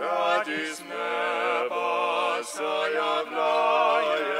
радість неба заявляє,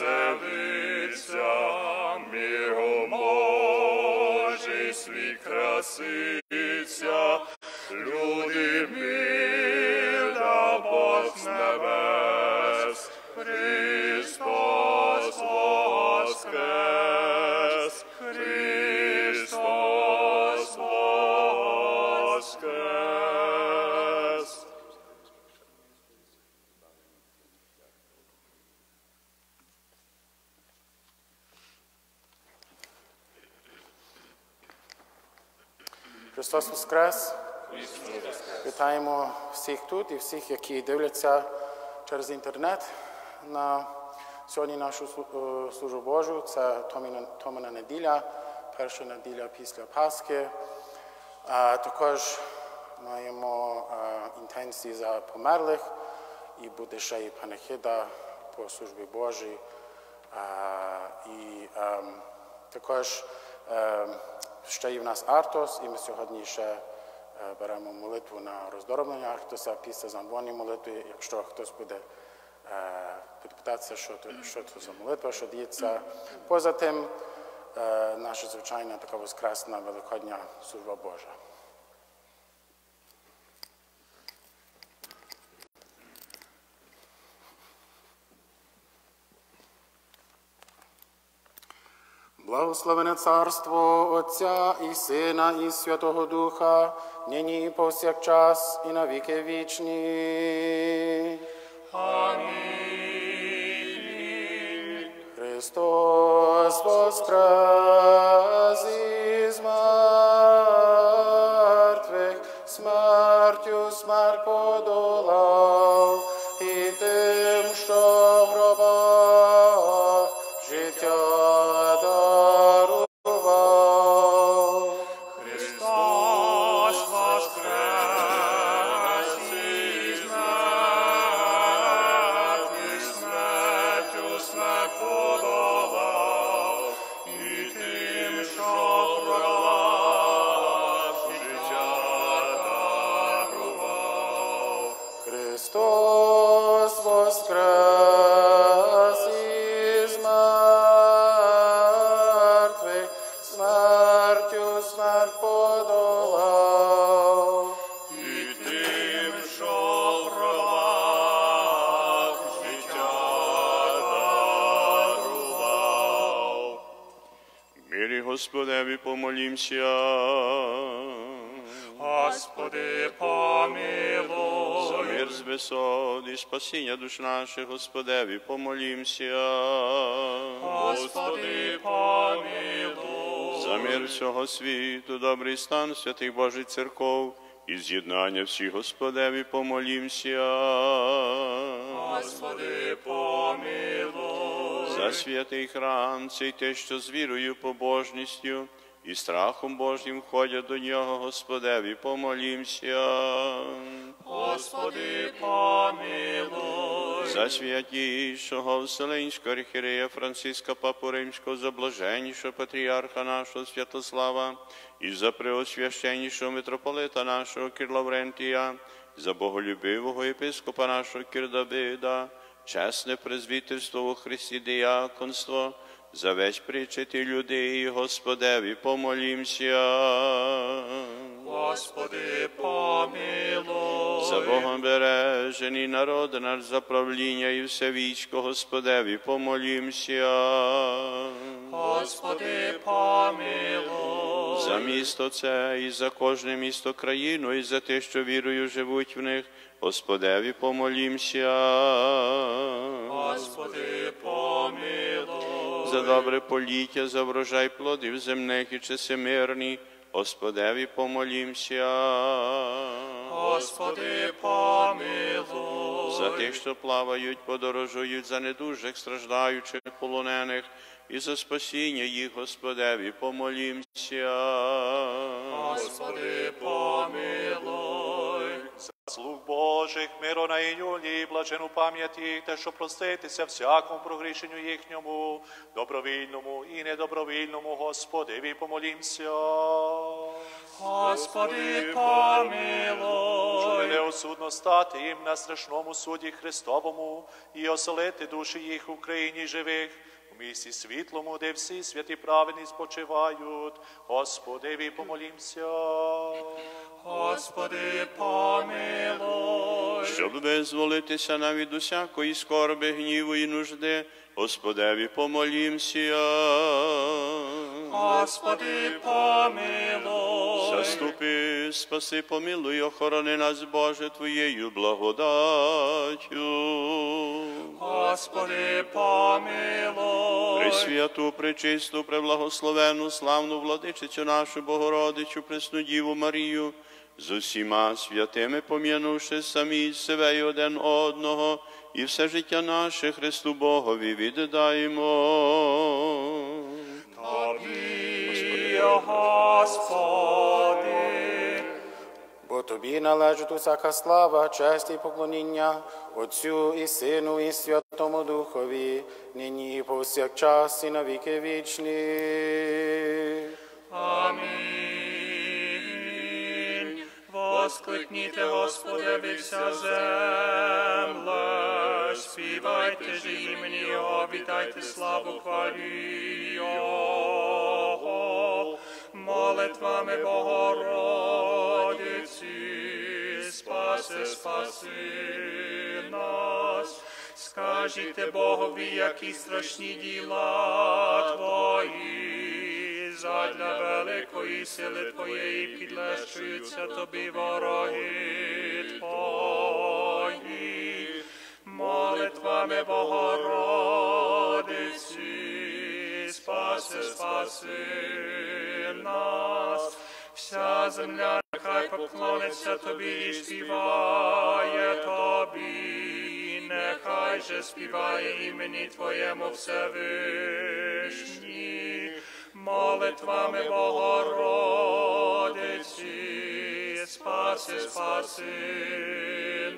веселиться, миром Божий свій краситься, Вітаємо всіх тут і всіх, які дивляться через інтернет на сьогодні нашу е, службу Божу. Це Томіна, Томина неділя, перша неділя після Пасхи. Також маємо е, інтенції за померлих і буде ще і панахида по службі Божій. І ем, також ем, ще є в нас Артос, і ми сьогодні ще е, беремо молитву на роздороблення Артоса після замбонні молитви, якщо хтось буде е, підпитатися, що що це за молитва, що діється. Поза тим, е, наша звичайна така воскресна великодня служба Божа. Благословене царство Отця і Сина, і Святого Духа, нині і повсякчас, і на віки вічні. Амінь. Христос воскрес душ наших, Господеві помолімся. Господи, помилуй. За мир всього світу, добрий стан святих Божих церков і з'єднання всіх Господеві помолімся. Господи, помилуй. За святий храм, цей те, що з вірою, побожністю і страхом Божнім ходять до нього, Господеві, помолімся. Господи, помилуй. За святішого Вселенського архірея Франциска Папу Римського, за блаженнішого патріарха нашого Святослава, і за преосвященнішого митрополита нашого Кир Лаврентія, за боголюбивого єпископа нашого Кир Давида, чесне презвітерство у Христі діяконство, За весь причеті людей, Господеві, помолімся. Господи, помилуй. За Богом бережений народ наш за правління і все військо, Господеві, помолімся. Господи, помилуй. За місто це і за кожне місто країну, і за те, що вірою живуть в них, Господеві, помолімся. Господи, помилуй. За добре поліття, за врожай плодів земних і часи мирні, Господеві, помолімся. Господи, помилуй. За тих, що плавають, подорожують, за недужих, страждаючих, полонених, і за спасіння їх, Господеві, помолімся. Господи, помилуй. Слуг Божих, миру на Юлії, блажену пам'ять їх, те, що проститися всякому прогрішенню їхньому, добровільному і недобровільному, Господеві, помолімся. Господи, Щоб помилуй. неосудно стати їм на страшному суді Христовому і оселити душі їх в країні живих, у місті світлому, де всі святі праведні спочивають. Господеві, помолімся. Господи, помилуй. Щоб визволитися навіть усякої скорби, гніву і нужди, Господеві, помолімся. Господи, помилуй. Заступи, спаси, помилуй, охорони нас, Боже, Твоєю благодаттю. Господи, помилуй. Пресвяту, пречисту, преблагословену, славну владичицю нашу Богородичу, Пресну Діву Марію, з усіма святими пом'янувши самі себе і один одного, і все життя наше Христу Богові віддаємо. Тобі, Господи, тобі належить усяка слава, честь і поклоніння Отцю і Сину, і Святому Духові, нині і повсякчас, і на віки вічні. Амінь. Воскликніте, Господи, вся земля, співайте ж імені Його, вітайте славу хвалі Його. Молитвами Богородиці, спаси, спаси нас. Скажіть Богові, які страшні діла Твої, задля великої сили Твоєї підлещуються Тобі вороги Твої. Молитвами Богородиці, спаси, спаси нас. Вся земля нехай поклониться Тобі і співає Тобі, нехай же співає імені Твоєму Всевишній, молитвами Богородиці, спаси, спаси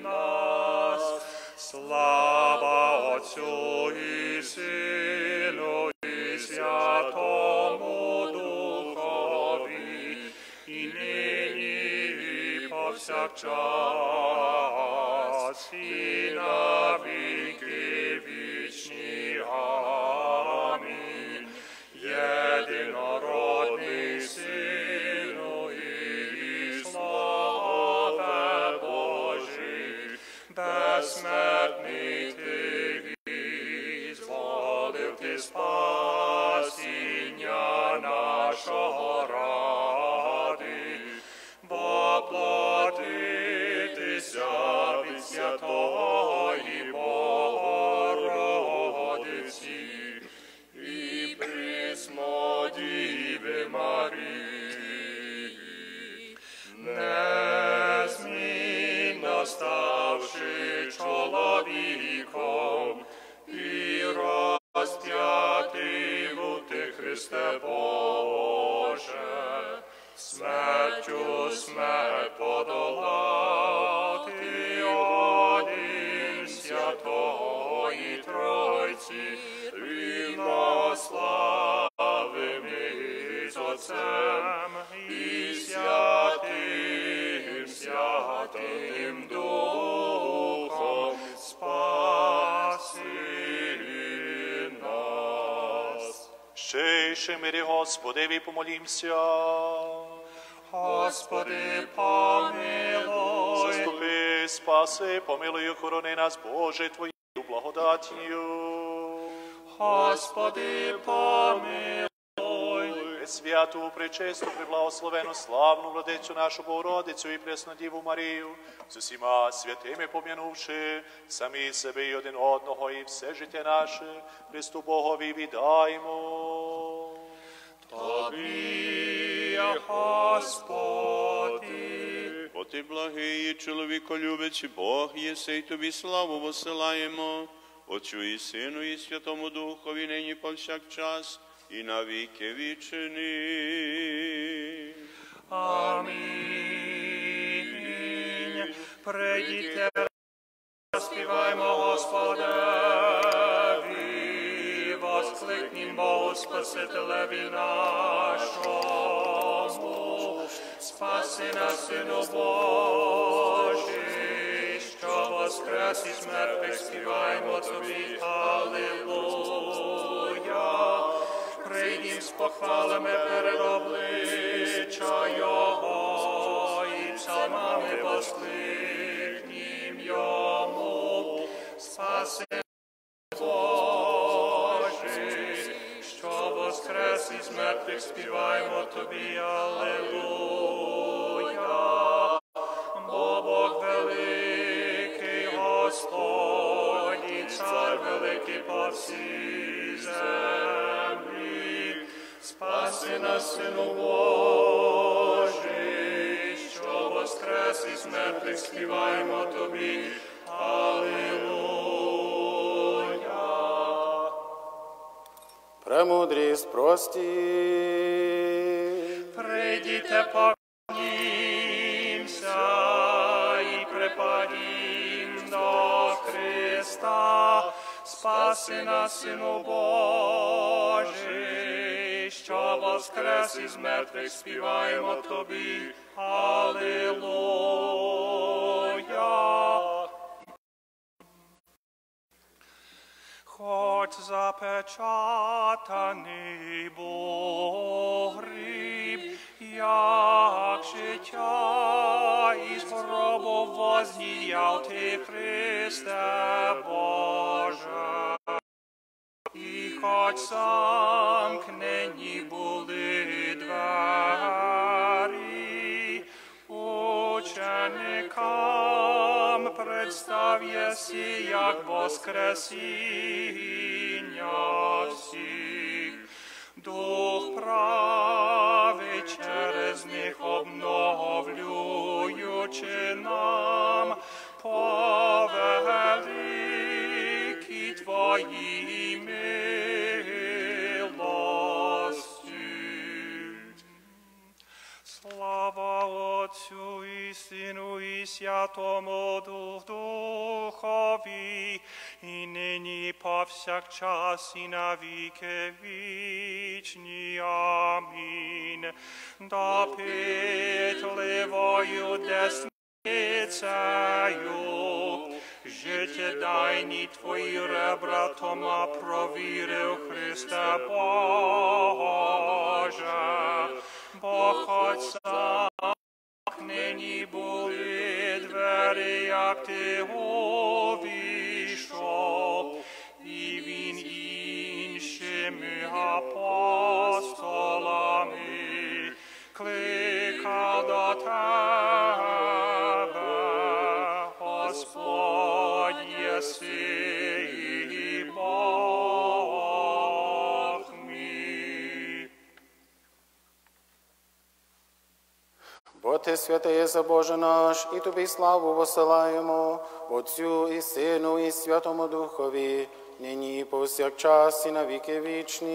нас. Слава Отцю і Сину Святому Духові, і нині, і повсякчас, і на Отцем і святим, святим Духом спаси нас. Ще ще мирі Господеві помолімся. Господи, помилуй. Заступи, спаси, помилуй, охорони нас, Боже, Твоєю благодатію. Господи, помилуй. Святу, пречисту, приблагословену, славну владицю нашу Богородицю і Преснодіву Марію, з усіма святими пом'янувши, самі себе і один одного, і все життя наше, Христу Богові віддаймо. Тобі, Господи, Бо ти благий, і чоловіколюбець, Бог єси, й тобі славу посилаємо, Отцю і Сину, і Святому Духові, нині повсякчас, і на віки вічені. Амінь. Прийдіть, співаймо Господеві, воскликнім Богу Спасителеві нашому, спаси нас, Сину Божий, що воскрес із мертвих співаємо Тобі, Аллилуйя. Похвалами перед обличчя Його і псалмами воскликнім Йому. Спаси Божий, що воскрес із мертвих співаємо Тобі, Аллилуйя. Бо Бог великий, Господь, і цар великий по всій землі. Спаси нас, Сину Божий, що воскрес із мертвих співаємо Тобі. Аллилуйя. Премудрість прості. Прийдіте, поклонімся і припадім до Христа, спаси нас, Сину Божий, що воскрес із мертвих співаємо Тобі. Аллилуйя. Хоч запечатаний був гріб, як життя із гробу вознім'яв ти, Христе Боже. Хоч замкнені були двері, ученикам представ єси, як воскресіння всіх. Дух правий через них обновлюючи нам по великій Твоїй Слава Отцю і Сину і Святому Духові, і нині повсякчас і на віки вічні. Амінь. Допитливою десницею життєдайні Твої ребра тома провірив Христе Боже, бо хоч нині були двері, як ти увійшов, і він іншими апостолами кликав до тебе, Господь єси ти святий за Боже наш, і тобі славу посилаємо, Отцю і Сину, і Святому Духові, нині і повсякчас, і на віки вічні.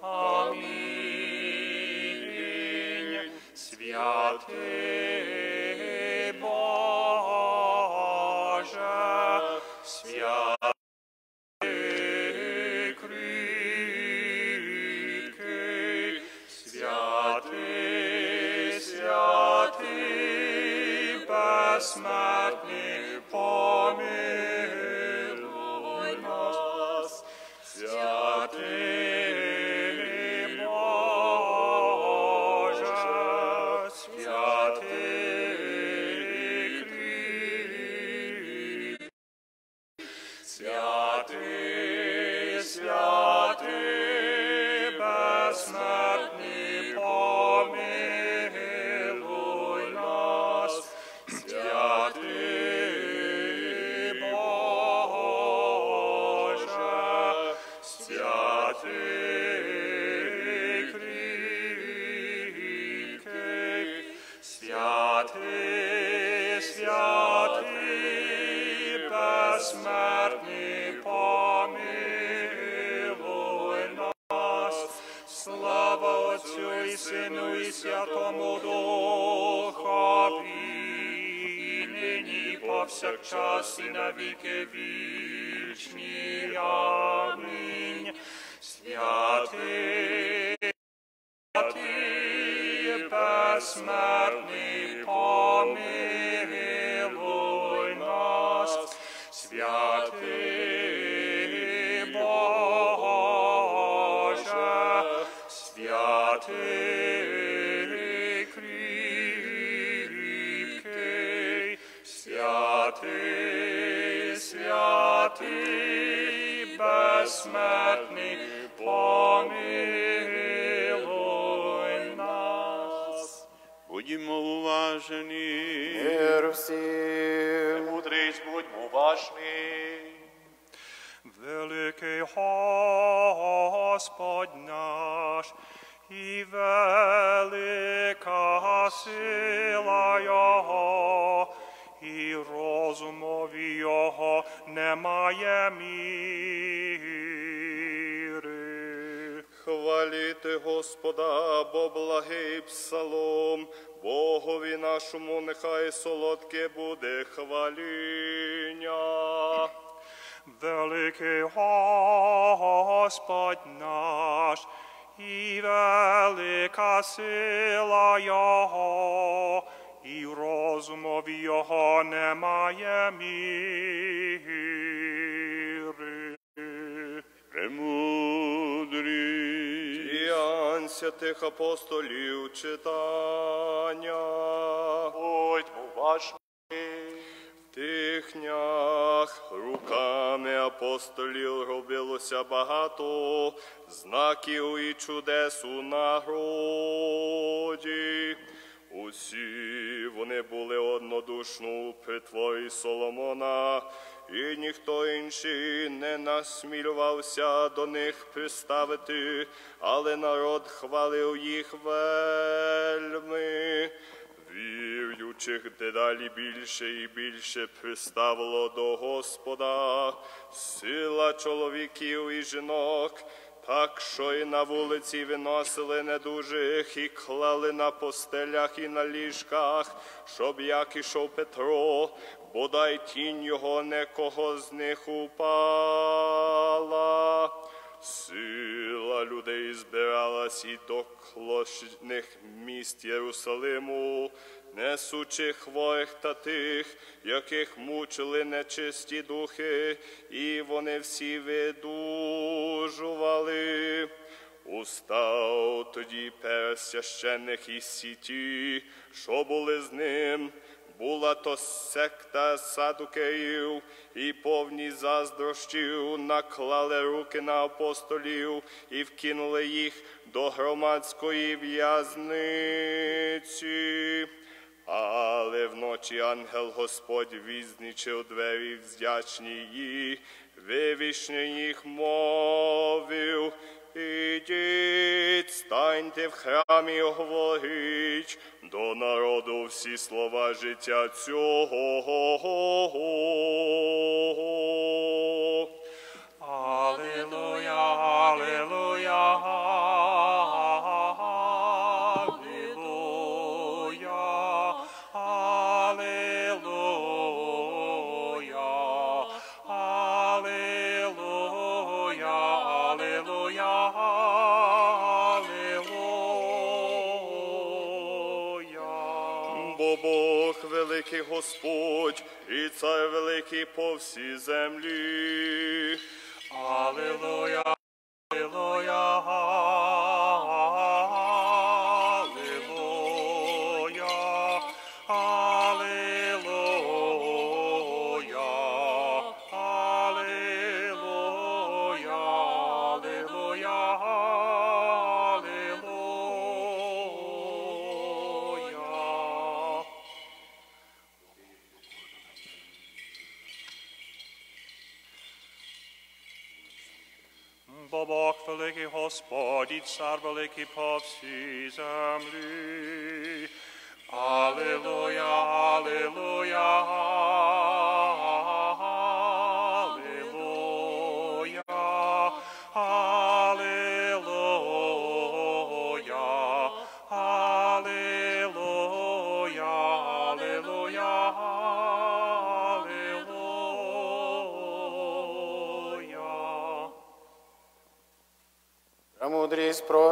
Амінь. Святий нині і повсякчас і на віки вічні. Всім. Мудрість будьмо уважні. Великий Господь наш, і велика сила Його, і розумові Його немає міри. Хваліти Господа, бо благий псалом, Богові нашому нехай солодке буде хваління. Великий Господь наш, і велика сила Його, і розумові Його немає міри. Святих апостолів читання. Будьмо уважні. В тих днях руками апостолів робилося багато знаків і чудес у народі. Усі вони були однодушно у притворі Соломона, і ніхто інший не насмілювався до них приставити, але народ хвалив їх вельми. Віруючих дедалі більше і більше приставило до Господа, сила чоловіків і жінок, так що і на вулиці виносили недужих і клали на постелях і на ліжках, щоб як ішов Петро, бодай тінь його некого з них упала. Сила людей збиралась і до клошних міст Єрусалиму, несучи хворих та тих, яких мучили нечисті духи, і вони всі видужували. Устав тоді пересвящених із сіті, що були з ним, була то секта садукеїв, і повні заздрощів наклали руки на апостолів і вкинули їх до громадської в'язниці. Але вночі ангел Господь візничив двері вздячні її, вивішні їх мовив. Ідіть, станьте в храмі, і говоріть до народу всі слова життя цього. Аллилуйя, аллилуйя, Бо Бог великий Господь і цар великий по всій землі. Аллилуйя,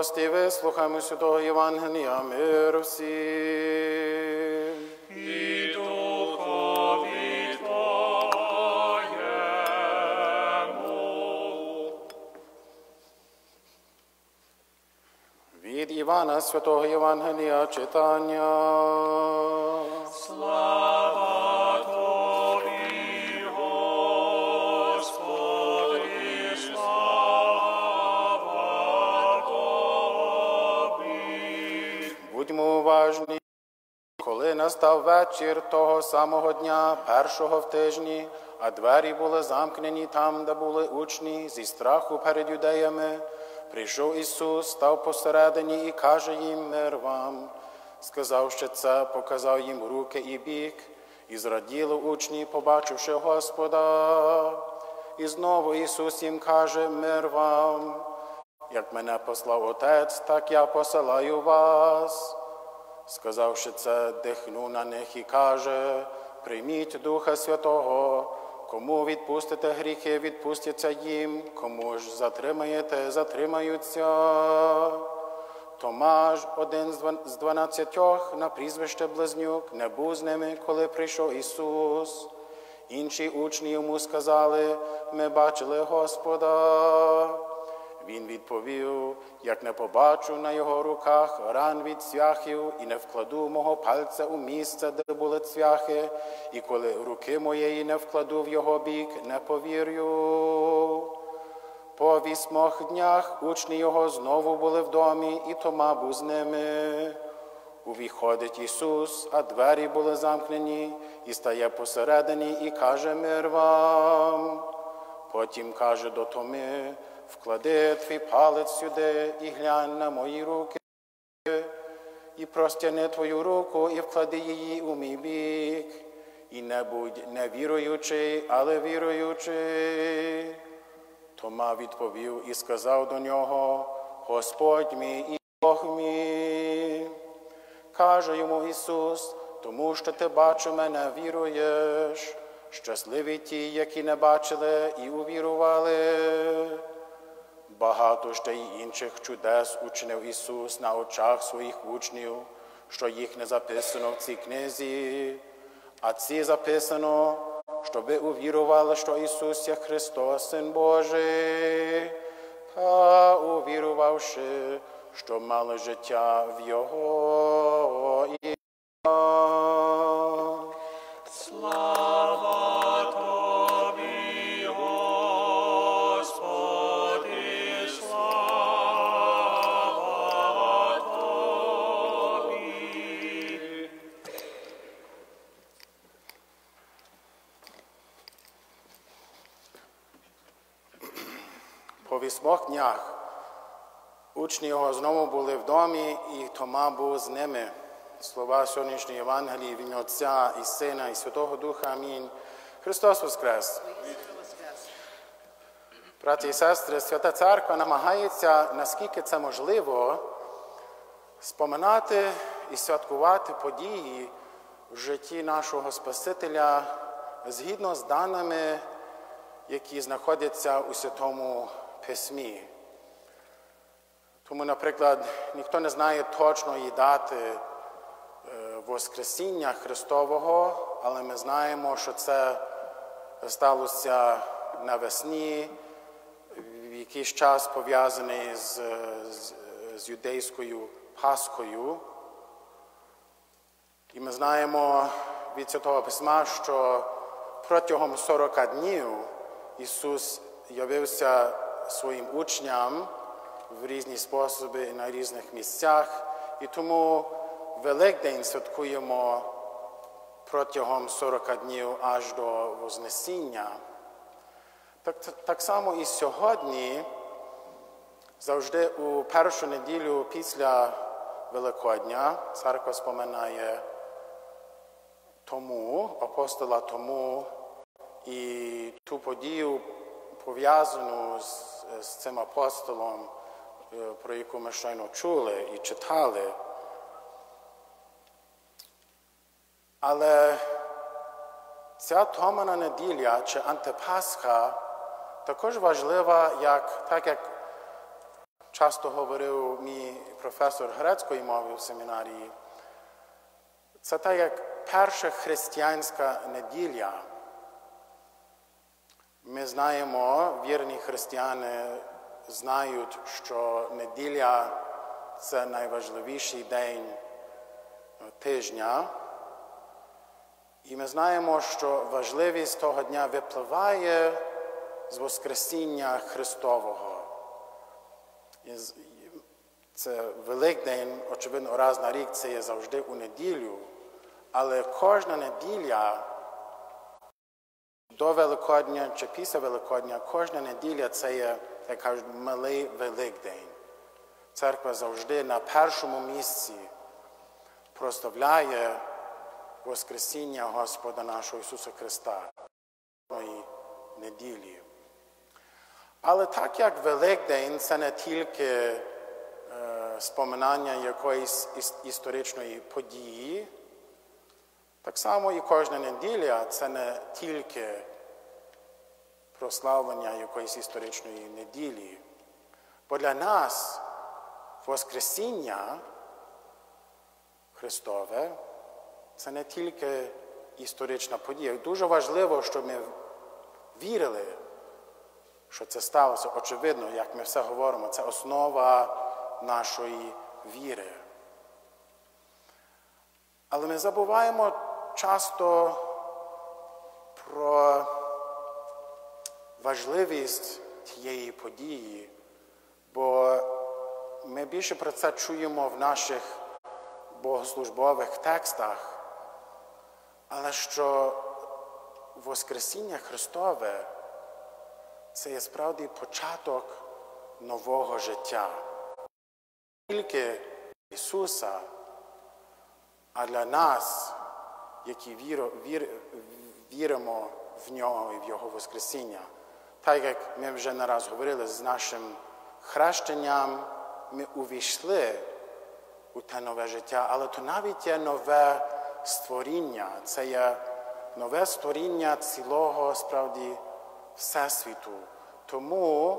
Прості, вислухаймо святого Євангелія, мир всім. І духові Твоєму. Від Івана святого Євангелія читання. Слава настав вечір того самого дня, першого в тижні, а двері були замкнені там, де були учні, зі страху перед юдеями, прийшов Ісус, став посередині і каже їм мир вам. Сказавши це, показав їм руки і бік, і зраділи учні, побачивши Господа. І знову Ісус їм каже мир вам. Як мене послав Отець, так я посилаю вас. Сказавши це, дихнув на них і каже: прийміть Духа Святого, кому відпустите гріхи, відпустяться їм, кому ж затримаєте, затримаються. Томаж, один з дванадцятьох, на прізвище Близнюк, не був з ними, коли прийшов Ісус. Інші учні йому сказали: Ми бачили Господа. Він відповів: як не побачу на його руках ран від цвяхів і не вкладу мого пальця у місце, де були цвяхи, і коли руки моєї не вкладу в його бік, не повірю. По вісьмох днях учні його знову були в домі, і Тома був з ними. Увіходить Ісус, а двері були замкнені, і стає посередині, і каже мир вам. Потім каже до Томи, вклади твій палець сюди і глянь на мої руки, і простяни твою руку, і вклади її у мій бік, і не будь невіруючий, але віруючий. Тома відповів і сказав до нього, Господь мій і Бог мій. Каже йому Ісус, тому що ти бачив мене, віруєш. Щасливі ті, які не бачили і увірували. Багато ще й інших чудес учинив Ісус на очах своїх учнів, що їх не записано в цій книзі, а ці записано, щоби увірували, що Ісус є Христос, Син Божий, та увірувавши, що мали життя в Його ім'я. Вісьмох днях учні його знову були в домі, і Тома був з ними. Слова сьогоднішньої Євангелії в Отця і Сина, і Святого Духа. Амінь. Христос Воскрес! Браті і сестри, Свята Церква намагається, наскільки це можливо, споминати і святкувати події в житті нашого Спасителя згідно з даними, які знаходяться у Святому Письмі. Тому, наприклад, ніхто не знає точної дати е, Воскресіння Христового, але ми знаємо, що це сталося навесні, в якийсь час пов'язаний з, з, з юдейською Пасхою. І ми знаємо від Святого Письма, що протягом 40 днів Ісус явився своїм учням в різні способи на різних місцях. І тому Великдень святкуємо протягом 40 днів аж до Вознесіння. Так, так само і сьогодні Завжди у першу неділю після Великодня церква споминає тому, апостола тому і ту подію, пов'язану з, з цим апостолом, е, про яку ми щойно чули і читали. Але ця Томана неділя чи антипасха також важлива, як, так як часто говорив мій професор грецької мови в семінарії, це так як перша християнська неділя. Ми знаємо, вірні християни знають, що неділя це найважливіший день тижня. І ми знаємо, що важливість того дня випливає з Воскресіння Христового. Це Великдень, очевидно, раз на рік це є завжди у неділю, але кожна неділя до Великодня чи після Великодня, кожна неділя це є, як кажуть, малий Великдень. Церква завжди на першому місці проставляє Воскресіння Господа нашого Ісуса Христа неділі. Але так як Великдень це не тільки е, споминання якоїсь історичної події, так само і кожна неділя це не тільки прославлення якоїсь історичної неділі. Бо для нас Воскресіння Христове це не тільки історична подія. Дуже важливо, щоб ми вірили, що це сталося. Очевидно, як ми все говоримо, це основа нашої віри. Але ми забуваємо часто про важливість тієї події, бо ми більше про це чуємо в наших богослужбових текстах, але що Воскресіння Христове це є справді початок нового життя. Тільки Ісуса, а для нас, які віримо в Нього і в Його Воскресіння. Так як ми вже не раз говорили з нашим хрещенням, ми увійшли у те нове життя, але то навіть є нове створіння, це є нове створіння цілого справді Всесвіту. Тому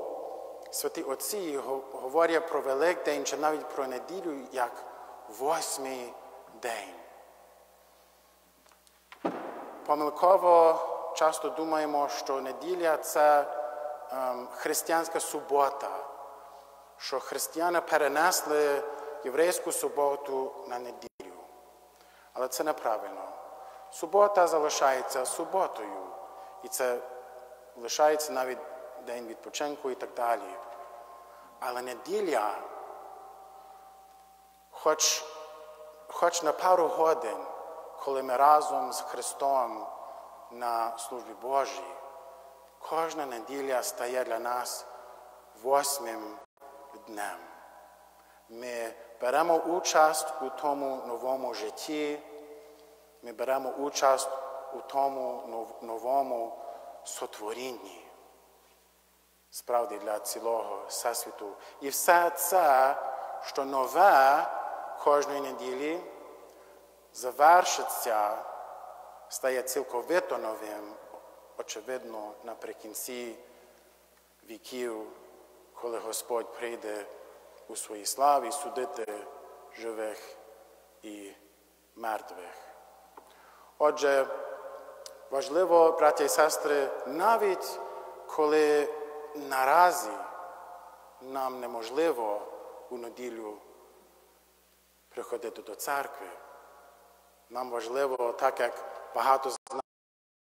святі Отці говорять про Великдень чи навіть про неділю як восьмий день. Помилково часто думаємо, що неділя це ем, християнська субота, що християни перенесли єврейську суботу на неділю. Але це неправильно. Субота залишається суботою, і це лишається навіть день відпочинку і так далі. Але неділя, хоч, хоч на пару годин, коли ми разом з Христом на службі Божій, кожна неділя стає для нас восьмим днем. Ми беремо участь у тому новому житті, ми беремо участь у тому новому сотворінні, справді для цілого всесвіту. І все це, що нове кожної неділі, завершиться, стає цілковито новим, очевидно, наприкінці віків, коли Господь прийде у своїй славі судити живих і мертвих. Отже, важливо, браті і сестри, навіть коли наразі нам неможливо у неділю приходити до церкви, нам важливо, так як багато з нас,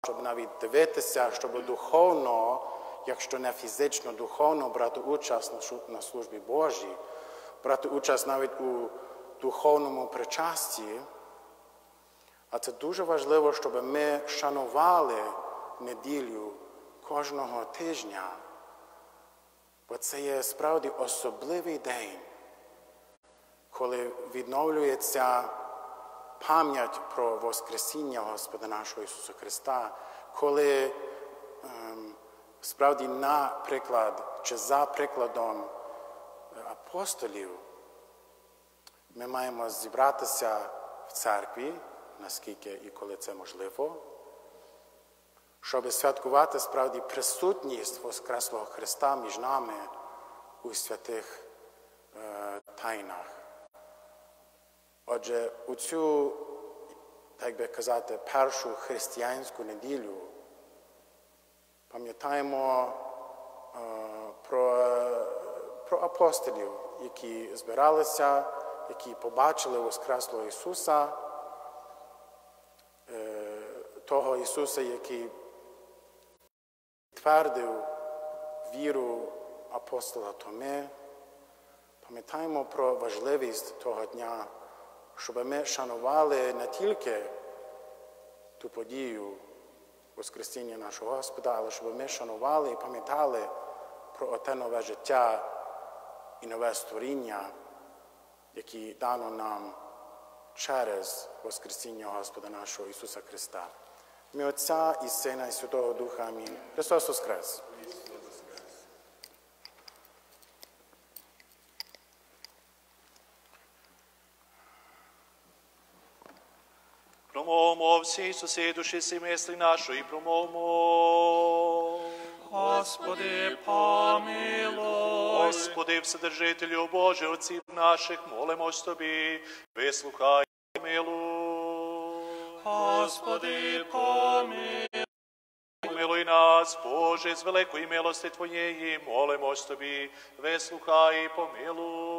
щоб навіть дивитися, щоб духовно, якщо не фізично, духовно брати участь на службі Божій, брати участь навіть у духовному причасті. А це дуже важливо, щоб ми шанували неділю кожного тижня, Бо це є справді особливий день, коли відновлюється пам'ять про Воскресіння Господа нашого Ісуса Христа, коли ем, справді на приклад чи за прикладом апостолів ми маємо зібратися в церкві, наскільки і коли це можливо, щоб святкувати справді присутність Воскреслого Христа між нами у святих е, тайнах. Отже, у цю, так би казати, першу християнську неділю пам'ятаємо е, про, про апостолів, які збиралися, які побачили Воскреслого Ісуса, е, того Ісуса, який підтвердив віру апостола Томи. Пам'ятаємо про важливість того дня, щоб ми шанували не тільки ту подію Воскресіння нашого Господа, але щоб ми шанували і пам'ятали про те нове життя і нове створіння, яке дано нам через Воскресіння Господа нашого Ісуса Христа. Ми Отця і Сина, і Святого Духа. Амінь. Христос Воскрес! Промовмо всі Ісуси, душі мислі нашої, промовмо. Господи, помилуй. Господи, Вседержителю Боже, отців наших, молимось Тобі, вислухай і милуй. Господи, помилуй. Помилуй нас, Боже, з великої милости Твоєї, молимось Тобі, вислухай і помилуй.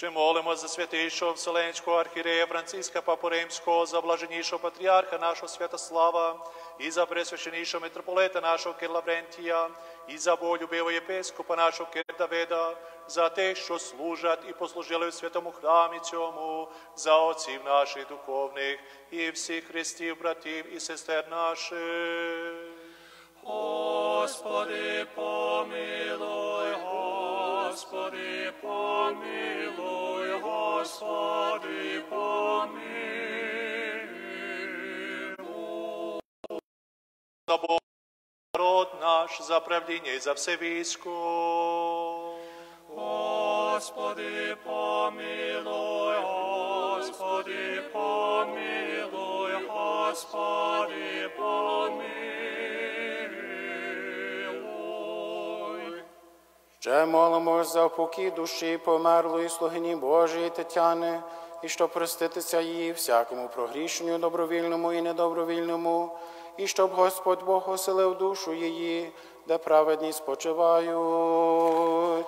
Ще молимо за святийшого Вселенського архірея Франциска Папу Римського, за блаженнішого патріарха нашого Святослава, і за пресвященішого митрополита нашого Кир Лаврентія, і за боголюбивого єпископа нашого Кир Давида, за тих, що служать і послужили в святому храмі цьому, за отців наших духовних і всіх христів, братів і сестер наших. Господи, помилуй, Господи, помилуй, Господи, помилуй. За Бог, народ наш, за правління і за все військо. Господи, помилуй, Господи, помилуй, Господи, помилуй. Ще молимо за упокій душі померлої слугині Божої Тетяни, і щоб проститися їй всякому прогрішенню добровільному і недобровільному, і щоб Господь Бог оселив душу її, де праведні спочивають.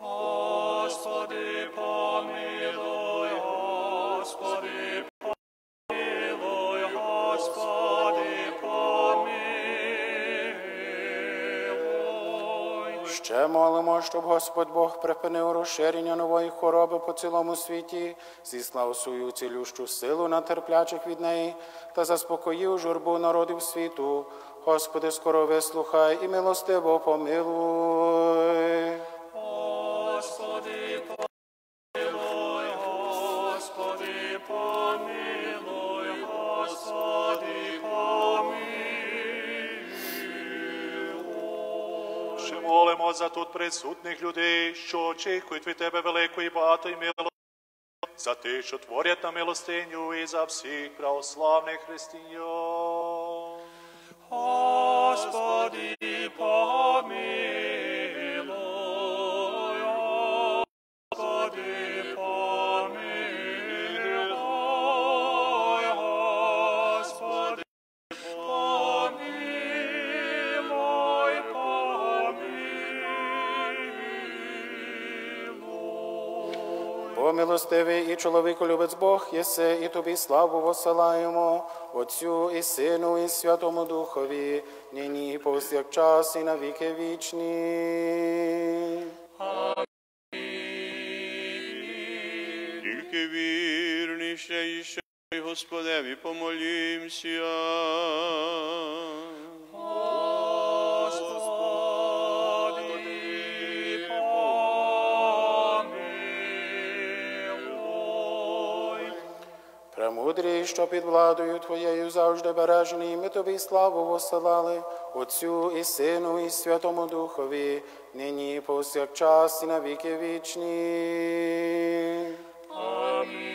Господи, помилуй, Господи, Ще молимо, щоб Господь Бог припинив розширення нової хвороби по цілому світі, зіслав свою цілющу силу на терплячих від неї та заспокоїв журбу народів світу. Господи, скоро вислухай і милостиво помилуй. Молимо за тут присутних людей, що очікують від тебе великої багатої милості, за тих, що творять на милостиню, і за всіх православних християн. Господи, помилуй, милостивий і чоловіку любець Бог єси, і тобі славу восилаємо, Отцю і Сину, і Святому Духові, нині і повсякчас, і на віки вічні. Тільки вірніше і ще Господеві помолімся. Премудрий, що під владою Твоєю завжди бережений, ми Тобі славу восилали, Отцю і Сину, і Святому Духові, нині повсякчас і на віки вічні. Амінь.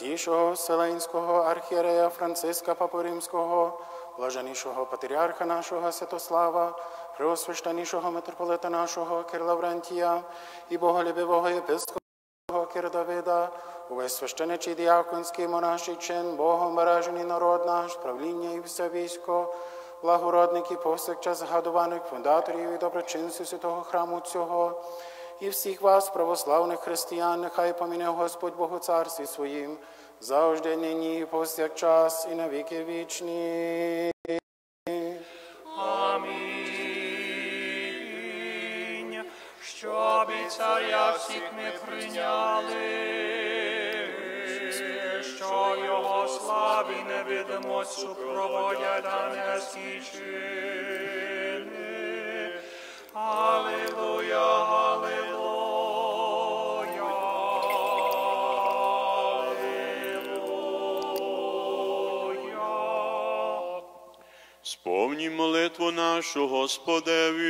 Святішого Вселенського архієрея Франциска Папу Римського, блаженнішого патріарха нашого Святослава, преосвященнішого митрополита нашого Кир Лаврентія і боголюбивого єпископа Кир Давида, увесь священичий діаконський монаший чин, Богом бережений народ наш, правління і все військо, благородники повсякчас згадуваних фундаторів і доброчинців святого храму цього, і всіх вас, православних християн, нехай поміне Господь Богу царстві своїм, завжди нині, і повсякчас, і на віки вічні. Амінь. Що царя всіх ми прийняли, що його славі невидимость супроводять данецькі чини. Молитву нашу Господеві.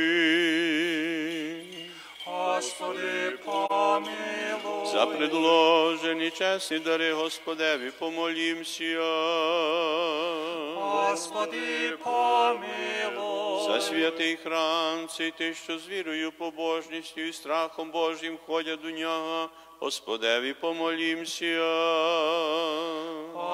Господи, помилуй. За предложені чесні дари Господеві помолімся. Господи, помилуй. За святий храм, цей ти, що з вірою, побожністю і страхом Божим ходять до нього, Господеві помолімся.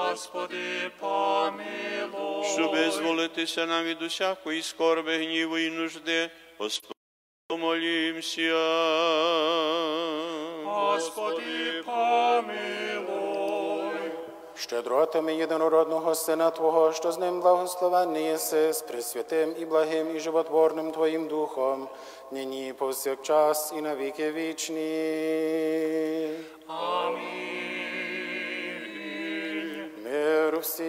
Господи, помилуй. Щоб визволитися нам від усякої скорби, гніву і нужди, Господи, помолімся. Господи, помилуй. Щедротами єдинородного Сина Твого, що з ним благословенний єси, з пресвятим і благим і животворним Твоїм Духом, нині повсякчас і на віки вічні. Амінь. Мир всім.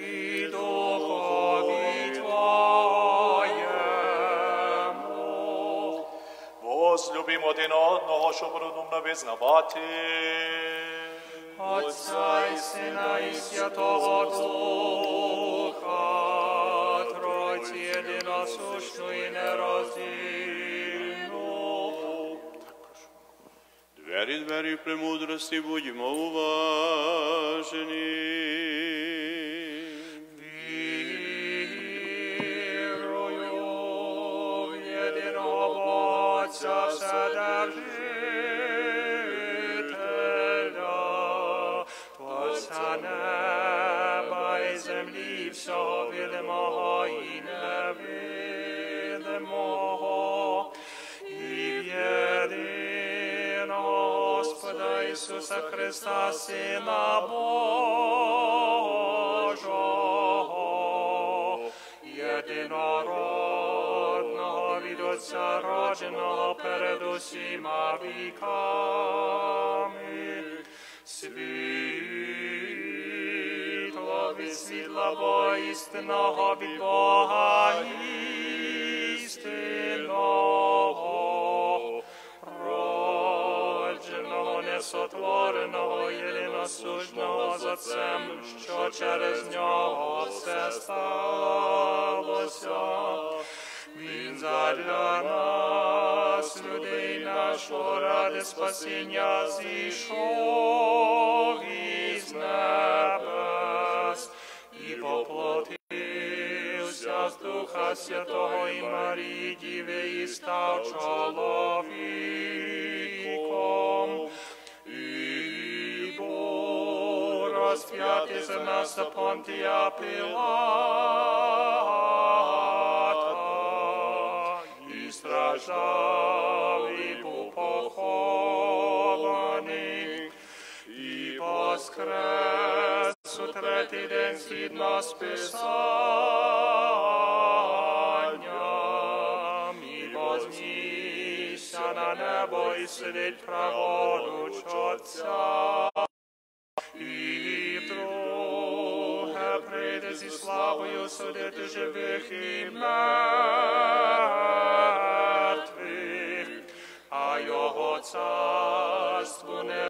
І духові Твоєму. Возлюбимо один одного, щоб розумно визнавати. Отця і Сина і Святого Духа, Тройці єдиносущну і нероздільну. Уважені. Вірую в єдиного Отця Вседержителя, Творця неба і Господа Ісуса Христа, Сина Божого, єдинородного від Отця родженого перед усіма віками, світло від світла воістинного від Бога істинного, родженого, несотвореного, єдиносужного з Отцем, що через нього все сталося. Він задля нас, людей нашого, ради спасіння зійшов із небес і поплотився з Духа Святого і Марії Діви і став чоловіком. Був розп'ятий за нас за Понтія Пилата, і страждав, і був похований, і воскрес у третій день згідно з Писанням, і вознісся на небо, і сидить праворуч Отця. Зі славою судити живих і мертвих, а його царству не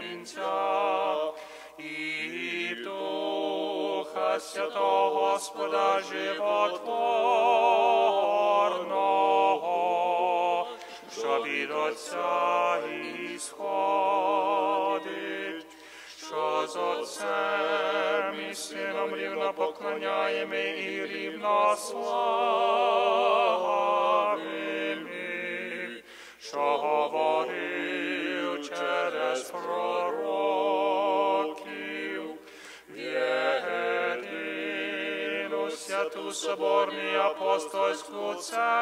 кінця. І Духа Святого Господа животворного, що від Отця ісходить, що з Отцем і Сином рівно поклоняємо і рівно славимо, що говорив через пророків, єдину святу соборну апостольську церкву,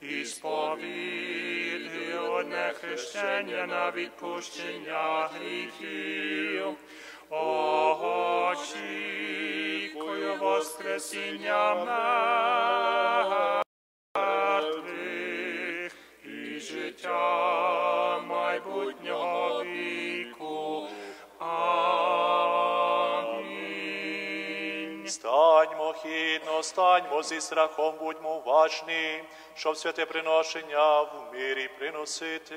і сповіди одне хрещення на відпущення гріхів, очікую воскресіння мертвих і життя станьмо хідно, станьмо зі страхом, будьмо уважні, щоб святе приношення в мирі приносити.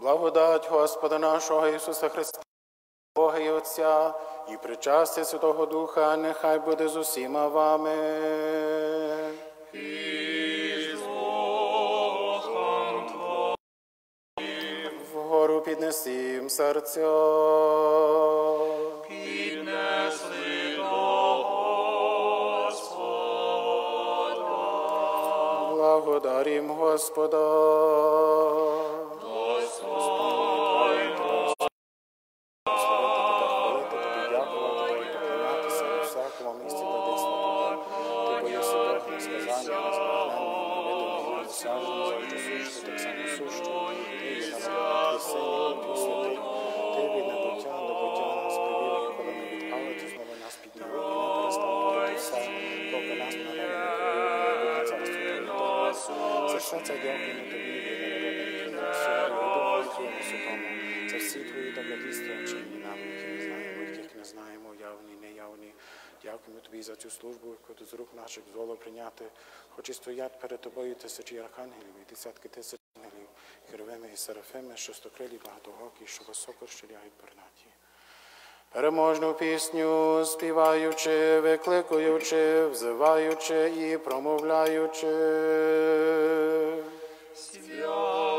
Благодать Господа нашого Ісуса Христа, Бога і Отця, і причастя Святого Духа, нехай буде з усіма вами. піднесім серця. Піднесли до Господа. Благодарім Господа. Все це дякуємо тобі, єдинородний Твій, Сину, Святому, за всі твої добродійства, чинні нам, які ми знаємо, яких не знаємо, явні, неявні. Дякуємо тобі за цю службу, яку ти з рук наших золо прийняти. Хоч і стоять перед тобою тисячі архангелів і десятки тисяч ангелів, херовими і серафими, що стокрилі багатоокі, що високо щеляють пернаті. Переможну пісню, співаючи, викликуючи, взиваючи і промовляючи. Свят.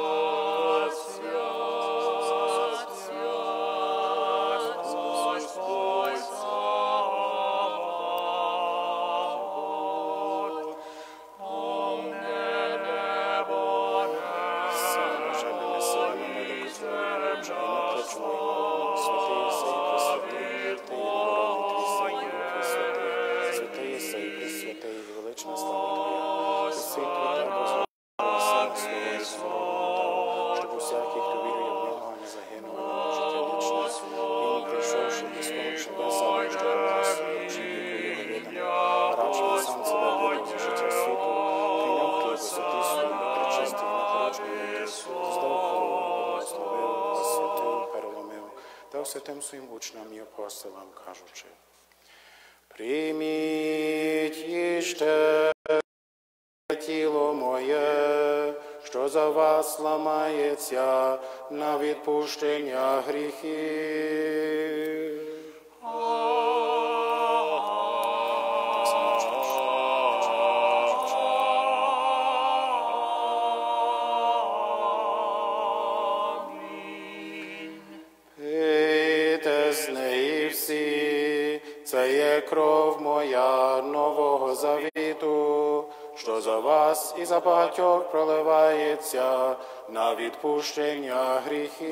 і за багатьох проливається на відпущення гріхів.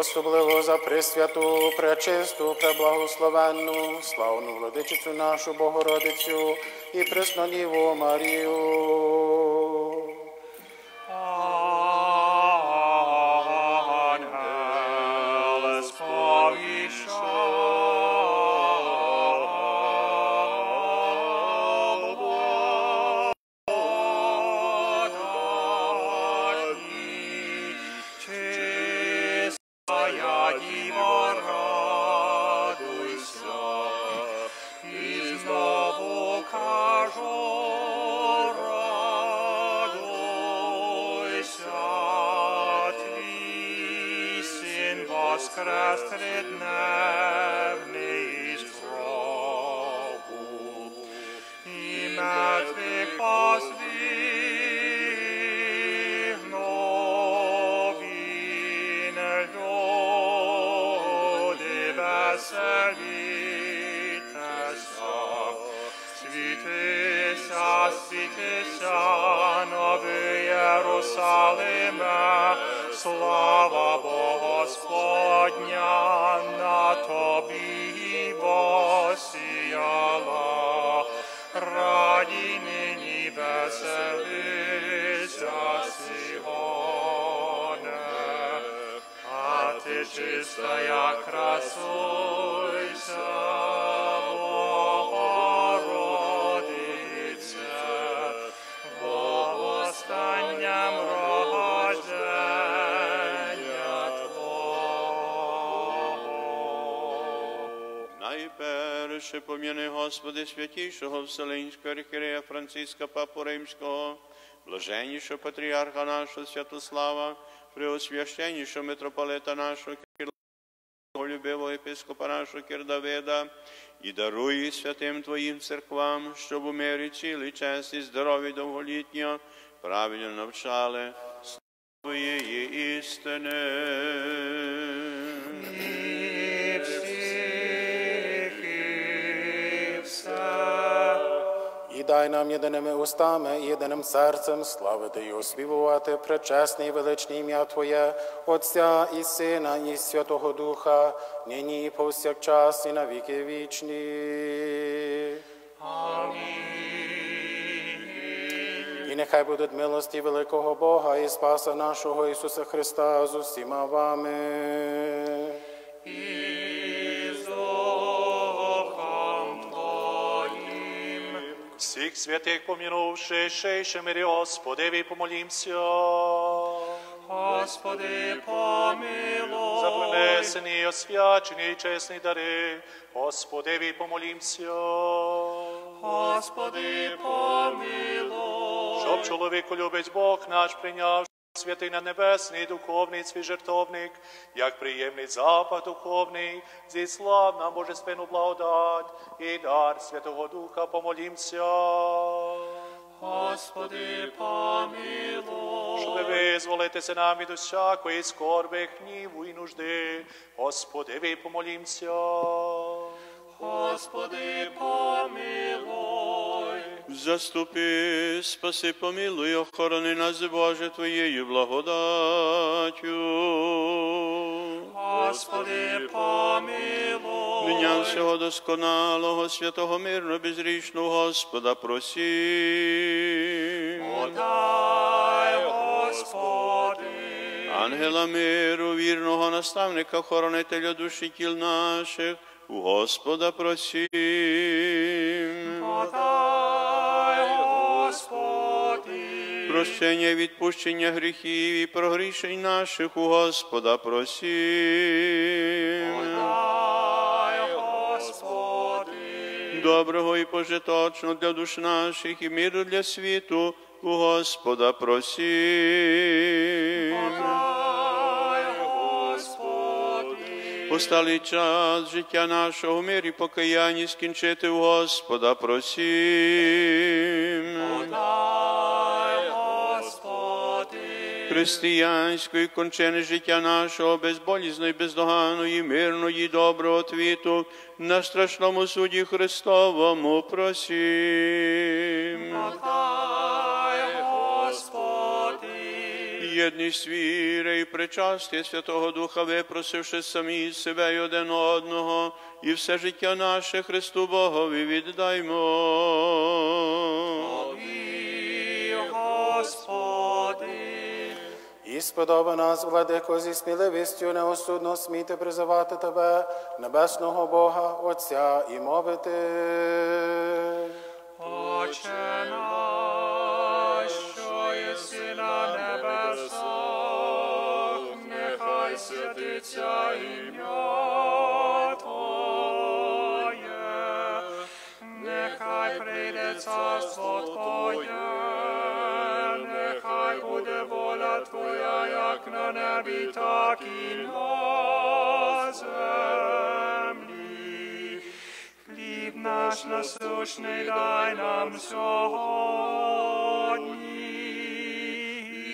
особливо за присвяту, пречисту, преблагословенну, славну владичицю нашу Богородицю і Пресноніву Марію. Пом'яни, Господи, святійшого Вселенського архірея Франциска Папу Римського, блаженнішого патріарха нашого Святослава, преосвященнішого митрополита нашого любивого епископа нашого Кирдавида, і даруй святим Твоїм церквам, щоб у мирі цілий час і здорові довголітньо правильно навчали Твоєї істини. Дай нам єдиними устами і єдиним серцем славити і оспівувати пречесне і величне ім'я Твоє, Отця і Сина, і Святого Духа, нині і повсякчас, і на віки вічні. І нехай будуть милості великого Бога і Спаса нашого Ісуса Христа з усіма вами. Всіх святих помінувши, ще й шемирі, Господи, Господеві помолімся. Господи, помилуй. За принесені, освячені чесні дари, Господеві помолімся. Господи, помилуй. Щоб чоловіку любить Бог наш прийняв святий на небесний духовний свій жертовник, як приємний запах духовний, зіслав нам божественну благодать і дар Святого Духа помолімся. Господи, помилуй. Щоб визволитися нам від усякої скорби, гніву і нужди, Господи, помолімся. Господи, помилуй. Заступи, спаси, помилуй, охорони нас, Боже, Твоєю благодаттю. Господи, помилуй. Дня всього досконалого, святого, мирно, безрічного Господа просім. Подай, Господи. Ангела миру, вірного наставника, охоронителя душі тіл наших, у Господа просім. Подай, Прощення і відпущення гріхів і прогрішень наших у Господа просім. Доброго і пожиточного для душ наших і миру для світу у Господа просім. Усталий час життя нашого в мирі покаянні скінчити у Господа просім. Християнської кончини життя нашого безболізної, бездоганої, мирної, доброго твіту на страшному суді Христовому просім. Єдність віри і причастя Святого Духа, випросивши самі себе і один одного, і все життя наше Христу Богові віддаймо. Господи. І сподоба нас, владико, зі сміливістю неосудно сміти призивати Тебе, небесного Бога, Отця, і мовити. Отче наш, що єси на небесах, нехай святиться ім'я Твоє, нехай прийде царство Твоє, окна не обіта кінга землі. Хліб наш насущний дай нам сьогодні.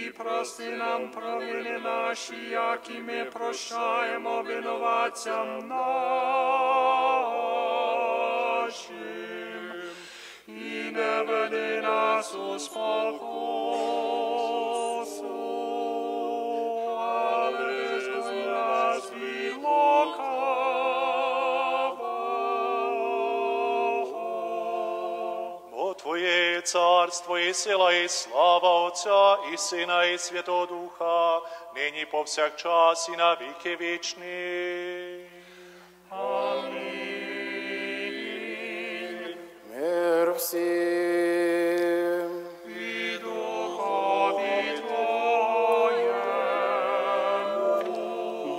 І прости нам провини наші, які ми прощаємо винуватцям нашим. І не веди нас у спокій. Царство і сила, і слава Отця, і Сина, і Святого Духа, нині повсякчас і на віки вічні. Мир всім. І духові Твоєму.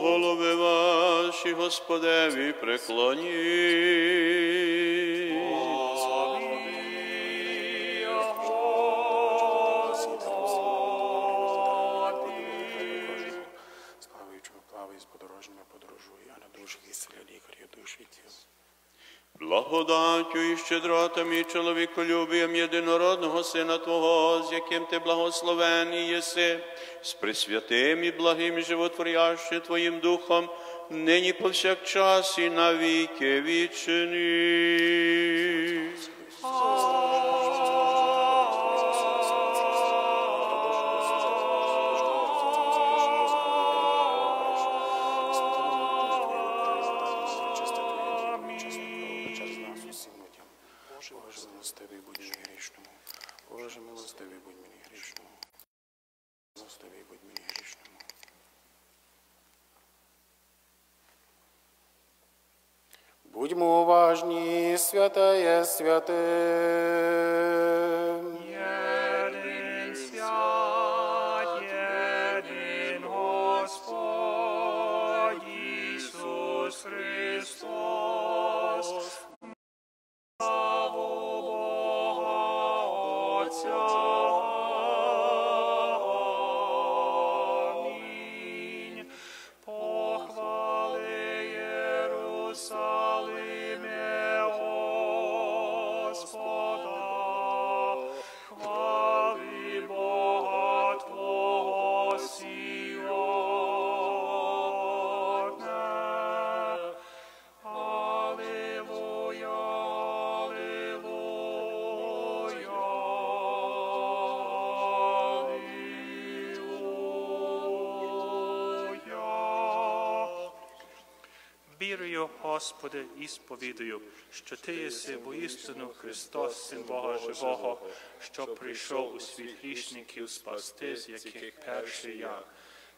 Голови ваші, Господеві, преклоніть. Благодаттю і щедротами чоловіколюбієм єдинородного Сина Твого, з яким ти благословений єси, з присвятим і благим животворящим Твоїм Духом, нині повсякчас і на віки Господи, і сповідую, що Ти єси воістину Христос, Син Бога Живого, що прийшов у світ грішників спасти, з яких перший я.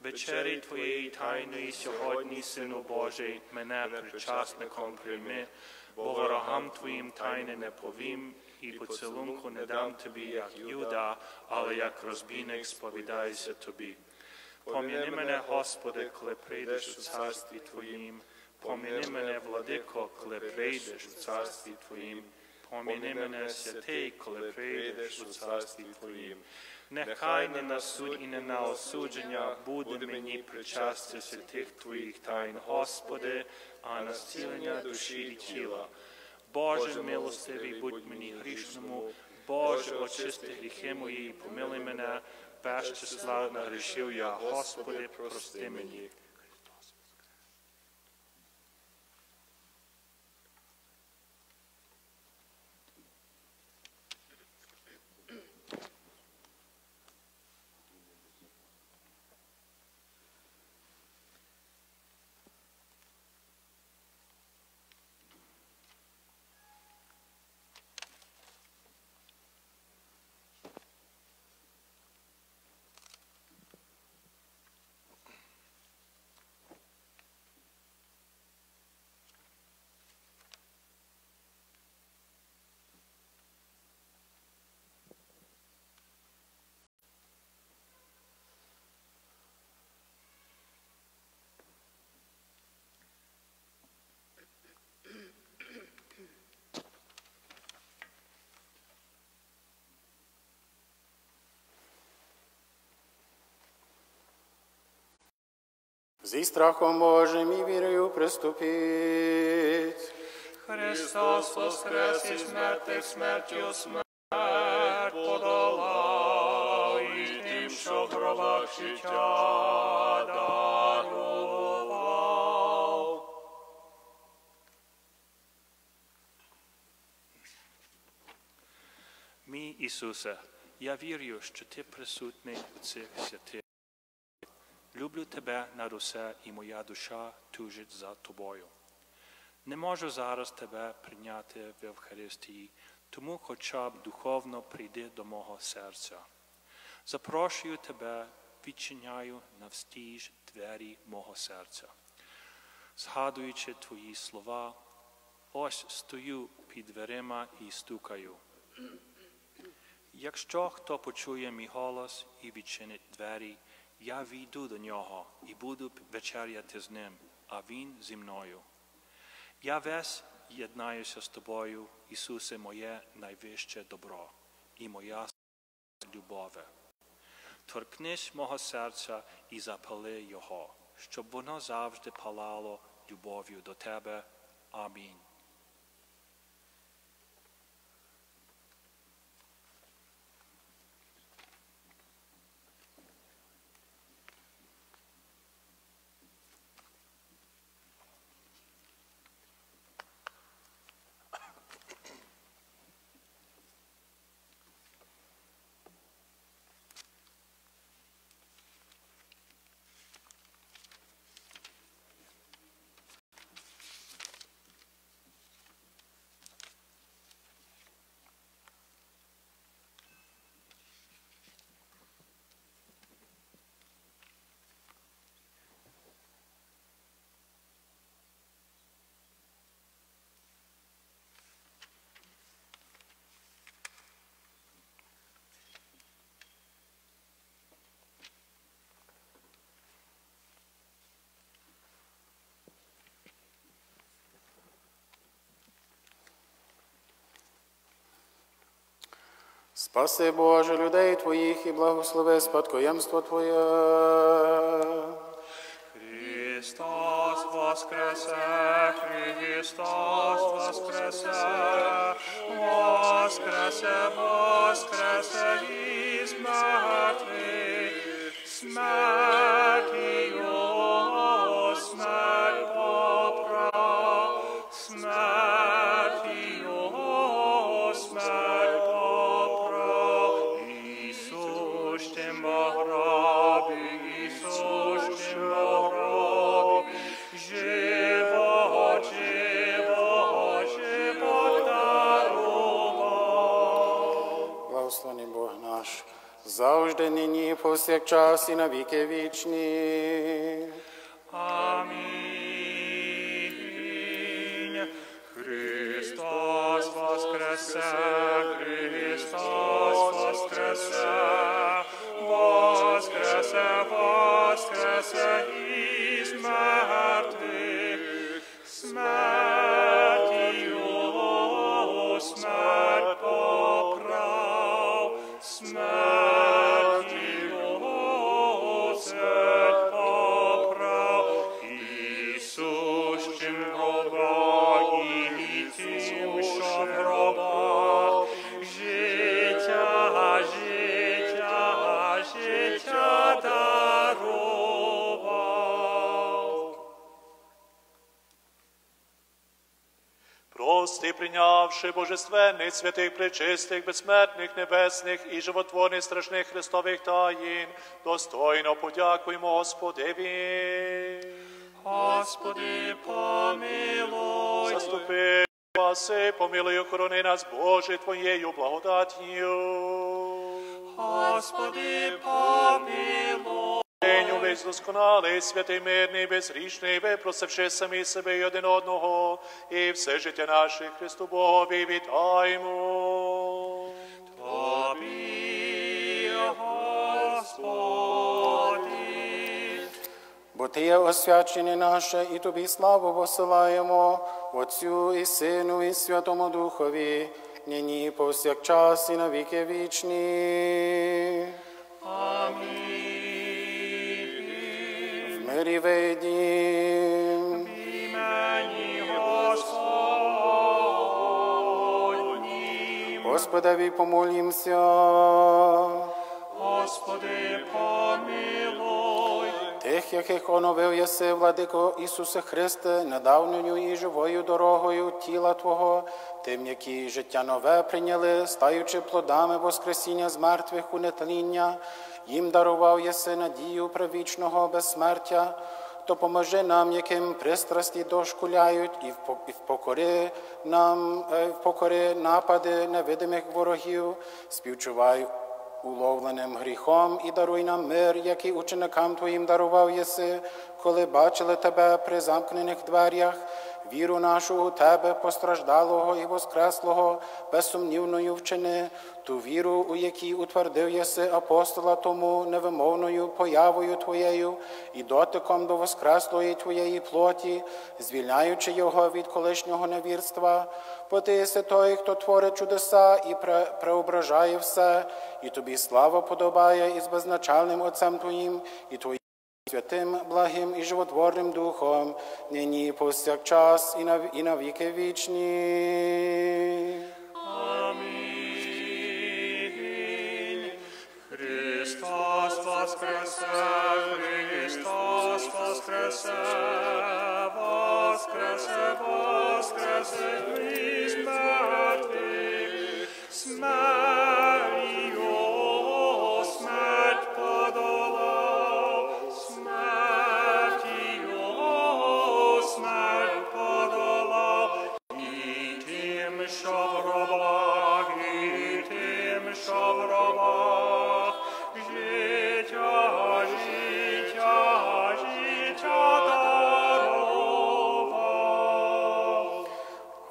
Вечері Твоєї тайної сьогодні, Сину Божий, мене причасником прийми, бо ворогам Твоїм тайни не повім, і поцілунку не дам Тобі, як Юда, але як розбійник сповідаюся Тобі. Поміни мене, Господи, коли прийдеш у царстві Твоїм. Поміни мене, владико, коли прийдеш у царстві Твоїм. Поміни мене, святий, коли прийдеш у царстві Твоїм. Нехай не на суд і не на осудження буде мені причастя святих Твоїх тайн, Господи, а на зцілення душі і тіла. Боже, милостивий, будь мені грішному, Боже, очисти гріхи мої, помили мене, без числа нагрішив я, Господи, прости мені. Зі страхом Божим і вірою приступіть. Христос воскрес із мертвих смертю смерть подолав, і тим, що в гробах життя дарував. Мій Ісусе, я вірю, що Ти присутній у цих святих. Люблю Тебе над усе, і моя душа тужить за Тобою. Не можу зараз Тебе прийняти в Евхаристії, тому хоча б духовно прийди до мого серця. Запрошую Тебе, відчиняю навстіж двері мого серця. Згадуючи Твої слова, ось стою під дверима і стукаю. Якщо хто почує мій голос і відчинить двері, я війду до нього і буду вечеряти з ним, а він зі мною. Я весь єднаюся з тобою, Ісусе, моє найвище добро і моя любове. Торкнись мого серця і запали його, щоб воно завжди палало любов'ю до тебе. Амінь. Спаси Боже людей Твоїх і благослови спадкоємство Твоє. Христос воскресе, Христос воскресе, воскресе, воскресе із мертвих, смерті posljednjeg čas i na vike vični. Amin. Hristos vaskrese, Hristos vaskrese, vaskrese, vaskrese iz mrtvih, smrtvih. Прийнявши божественних, святих, пречистих, безсмертних, небесних і животворних страшних Христових таїн, достойно подякуємо Господеві. Господи, помилуй. Заступи, спаси, помилуй, охорони нас, Боже, Твоєю благодатію. Господи, помилуй. День увесь досконалий, святий, мирний, безрічний, випросивши самі себе і один одного, і все життя наше Христу Богові вітаємо. Тобі, Господи, Бо Ти є освячення наше, і Тобі славу посилаємо, Отцю і Сину, і Святому Духові, нині повсякчас і на віки вічні. Амінь мирі видім. Господи, помолімся. Господи, помилуй. Тих, яких оновив єси, владико Ісусе Христе, недавньою і живою дорогою тіла Твого, тим, які життя нове прийняли, стаючи плодами Воскресіння з мертвих у нетління, їм дарував єси надію правічного безсмертя, то поможи нам, яким пристрасті дошкуляють, і в по- і в покори нам е, в покори напади невидимих ворогів, співчувай уловленим гріхом і даруй нам мир, який ученикам Твоїм дарував єси, коли бачили Тебе при замкнених дверях, віру нашу у Тебе, постраждалого і воскреслого, безсумнівною вчини, ту віру, у якій утвердив єси апостола тому невимовною появою Твоєю і дотиком до воскреслої Твоєї плоті, звільняючи його від колишнього невірства, бо ти єси той, хто творить чудеса і пре- преображає все, і тобі слава подобає із безначальним Отцем Твоїм, і Твоїм святим, благим і животворним Духом, нині повсякчас і на, і на віки вічні. Амінь. Христос воскресе, Христос воскресе, воскресе, воскресе, Христ мертвих, смерть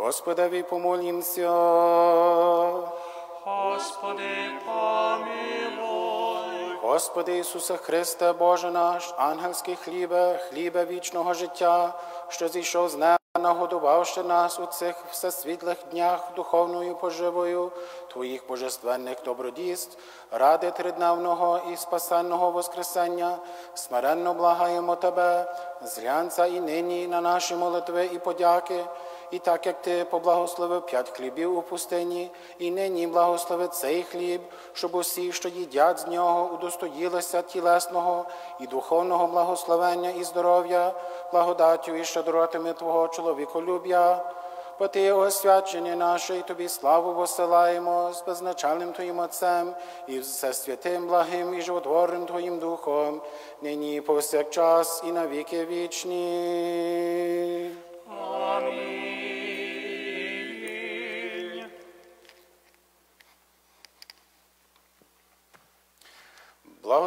Господеві помолімся. Господи, помилуй. Господи Ісусе Христе, Боже наш, ангельський хлібе, хлібе вічного життя, що зійшов з неба, нагодувавши нас у цих всесвітлих днях духовною поживою Твоїх божественних добродійств, ради тридневного і спасенного Воскресення, смиренно благаємо Тебе, зглянься і нині на наші молитви і подяки, і так як ти поблагословив п'ять хлібів у пустині, і нині благослови цей хліб, щоб усі, що їдять з нього, удостоїлися тілесного і духовного благословення і здоров'я, благодаттю і щедротами Твого чоловіколюб'я. Бо ти освячення наше, і тобі славу посилаємо з безначальним Твоїм Отцем і все святим, благим і животворним Твоїм Духом, нині повсякчас і на віки вічні.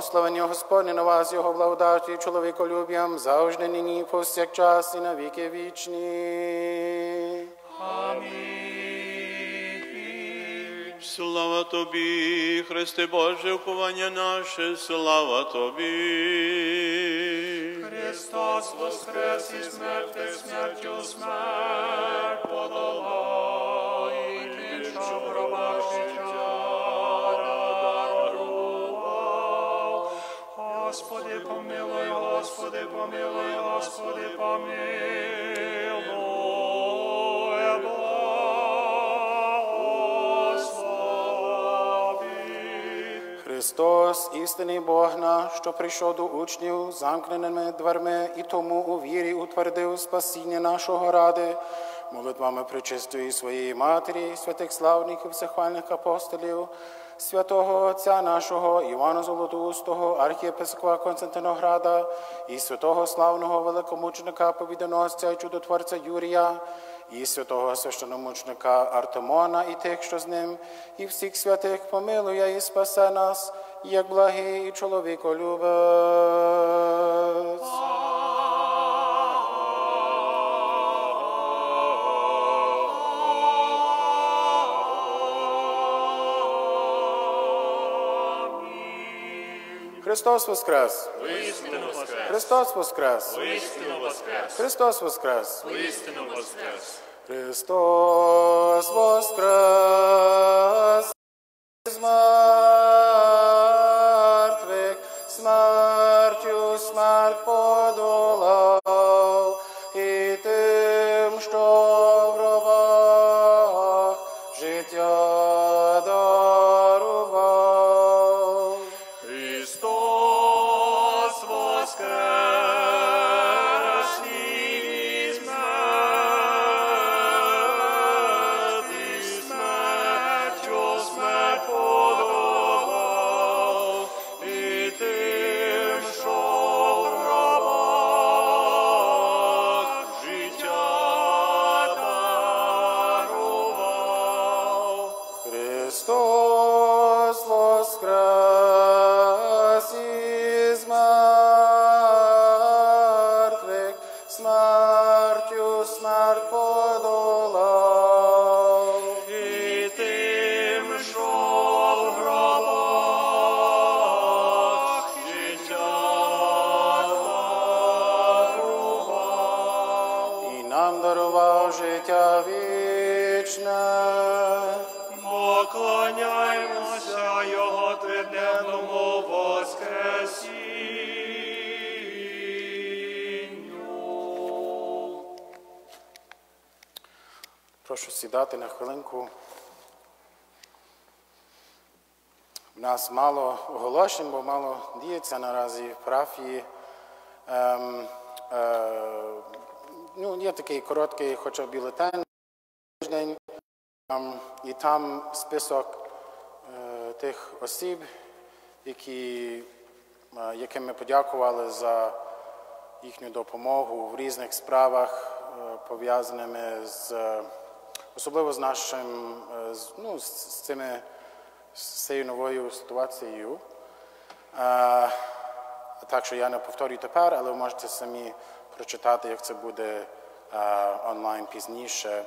Благословення Господне на вас, Його благодаті, чоловіколюб'ям, завжди нині, і повсякчас і на віки вічні. Амінь. Слава тобі, Христе Боже, уповання наше, слава тобі. Христос воскрес із мертвих смертю смерть подолав, Господи, помилуй, Господи, помилуй, Господи, помилуй, благослови. Христос, істинний Бог наш, що прийшов до учнів замкненими дверми і тому у вірі утвердив спасіння нашого ради, молитвами причистої своєї матері, святих славних і всехвальних апостолів, святого Отця нашого Івана Золотоустого, архієпископа Константинограда і святого славного великомученика побідоносця і чудотворця Юрія, і святого священомучника Артемона, і тих, що з ним, і всіх святих помилує і спасе нас, як благий і чоловіколюбець. Христос Воскрес! Істину воскрес! Христос Воскрес! Істину воскрес! Христос Воскрес! Істину воскрес! Христос воскрес Прошу сідати на хвилинку. У нас мало оголошень, бо мало діється наразі в парафії. Ем, е, ну, є такий короткий, хоча бюлетень тиждень, ем, і там список е, тих осіб, які, е, яким ми подякували за їхню допомогу в різних справах, е, пов'язаними з особливо з нашим, е, ну, з, цими з цією новою ситуацією. Е, так що я не повторюю тепер, але ви можете самі прочитати, як це буде е, онлайн пізніше.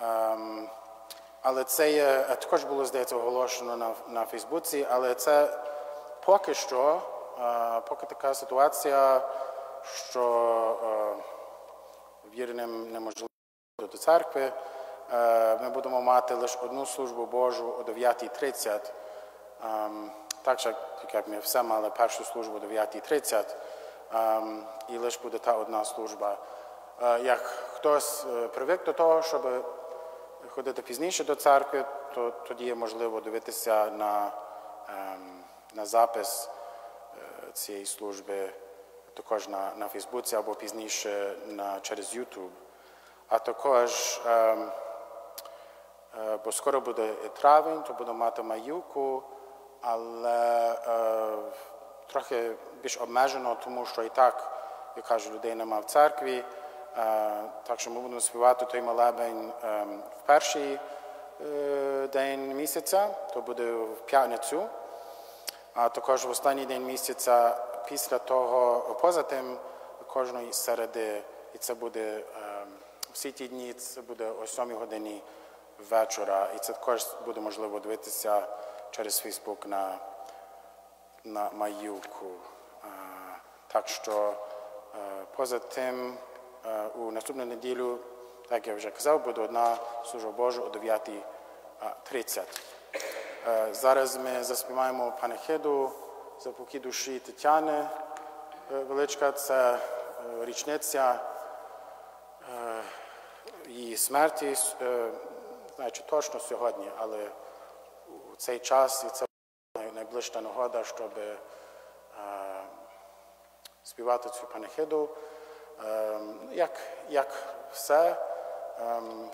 Ем, але це є, також було, здається, оголошено на, на Фейсбуці, але це поки що, поки така ситуація, що вірним неможливо до церкви. Е, Ми будемо мати лише одну службу Божу о 9.30. Ем, Так як ми все мали першу службу о 9.30, ем, і лише буде та одна служба. Е, Як хтось е, привик до того, щоб ходити пізніше до церкви, то тоді є можливо дивитися на, ем, на запис цієї служби також на, на Фейсбуці або пізніше на, через YouTube. А також, ем, е, бо скоро буде травень, то будемо мати маюку, але е, трохи більш обмежено, тому що і так, як кажу, людей нема в церкві. Е, так що ми будемо співати той молебень ем, в перший день місяця, то буде в п'ятницю а також в останній день місяця після того, поза тим кожної середи, і це буде всі ті дні, це буде о 7 годині вечора, і це також буде можливо дивитися через Фейсбук на, на Маюку. Так що е, поза тим е, у наступну неділю, як я вже казав, буде одна служба Божа о 9.30. Е, Зараз ми заспіваємо панихиду за покій душі Тетяни Величка. Це річниця її смерті. Е, Знаю, чи точно сьогодні, але у цей час і це найближча нагода, щоб е, співати цю панихиду. Е, Як, як все,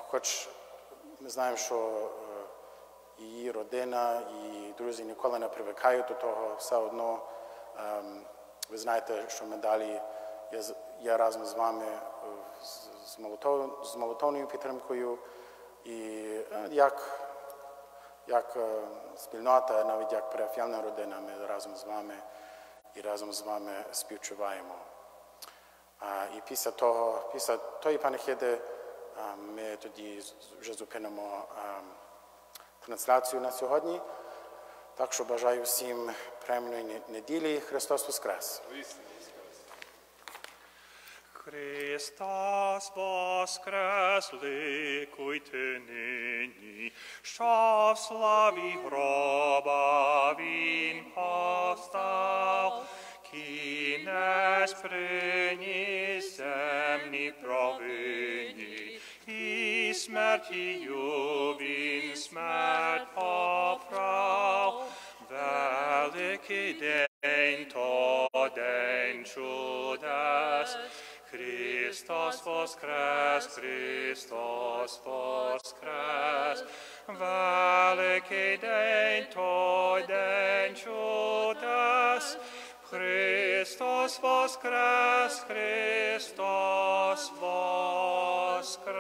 хоч ми знаємо, що її родина і друзі ніколи не привикають до того. Все одно ем, ви знаєте, що ми далі з- разом з вами з, з, молитовною підтримкою. І е, як, як е, спільнота, навіть як парафіальна родина, ми разом з вами і разом з вами співчуваємо. І після того, після тої панихиди, ми тоді вже зупинимо трансляцію на сьогодні. Так що бажаю всім приємної неділі. Христос Воскрес! Христос воскрес, ликуйте нині, що в славі гроба Він постав, кінець приніс земні провині, і смертію Він смерть поправ, великий день то день чудес, Христос воскрес, Христос воскрес, великий день той день чудес, Христос воскрес, Христос воскрес.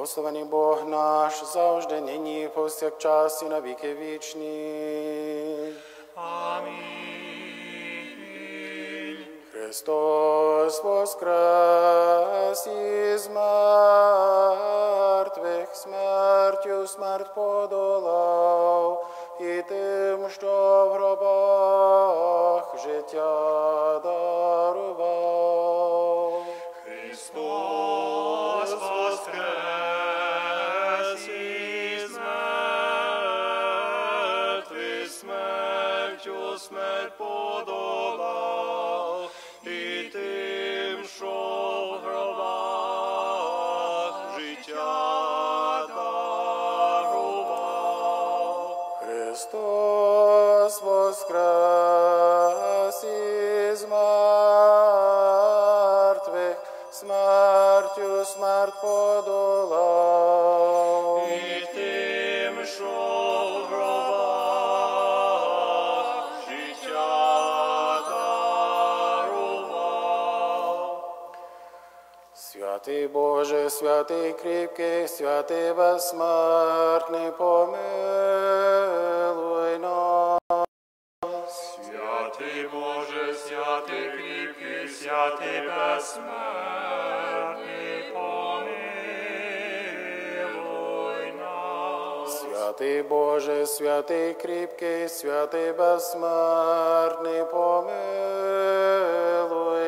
Благословений Бог наш, завжди, нині, повсякчас і на віки вічні. Амінь. Христос воскрес із мертвих, смертю смерть подолав, і тим, що в гробах життя дарував. Воскрес із мертвих, смертю смерть подолав. І тим, що в гробах життя дарував. Святий Боже, святий кріпкий, святий безсмертний, помилуй нас. Святий Боже, святий кріпкий, святий безсмертний, помилуй нас. Святий Боже, святий кріпкий, святий безсмертний, помилуй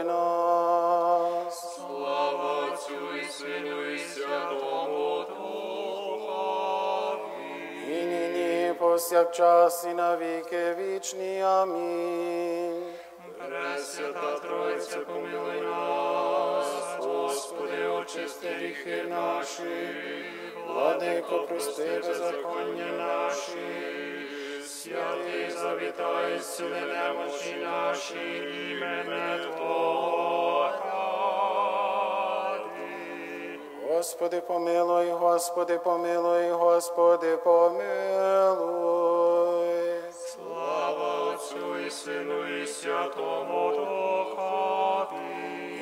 нас. Слава Отцю і Сину і Святому Духові. І нині, повсякчас, і на віки вічні. Амінь. Пресвята Тройця, помилуй нас, Господи, очисти гріхи наші, Владико, прости беззаконня наші, святий завітай, сили немочі наші, імене Твого ради. Господи, помилуй, Господи, помилуй, Господи, помилуй. Слава Отцю і Сину Святому Духові.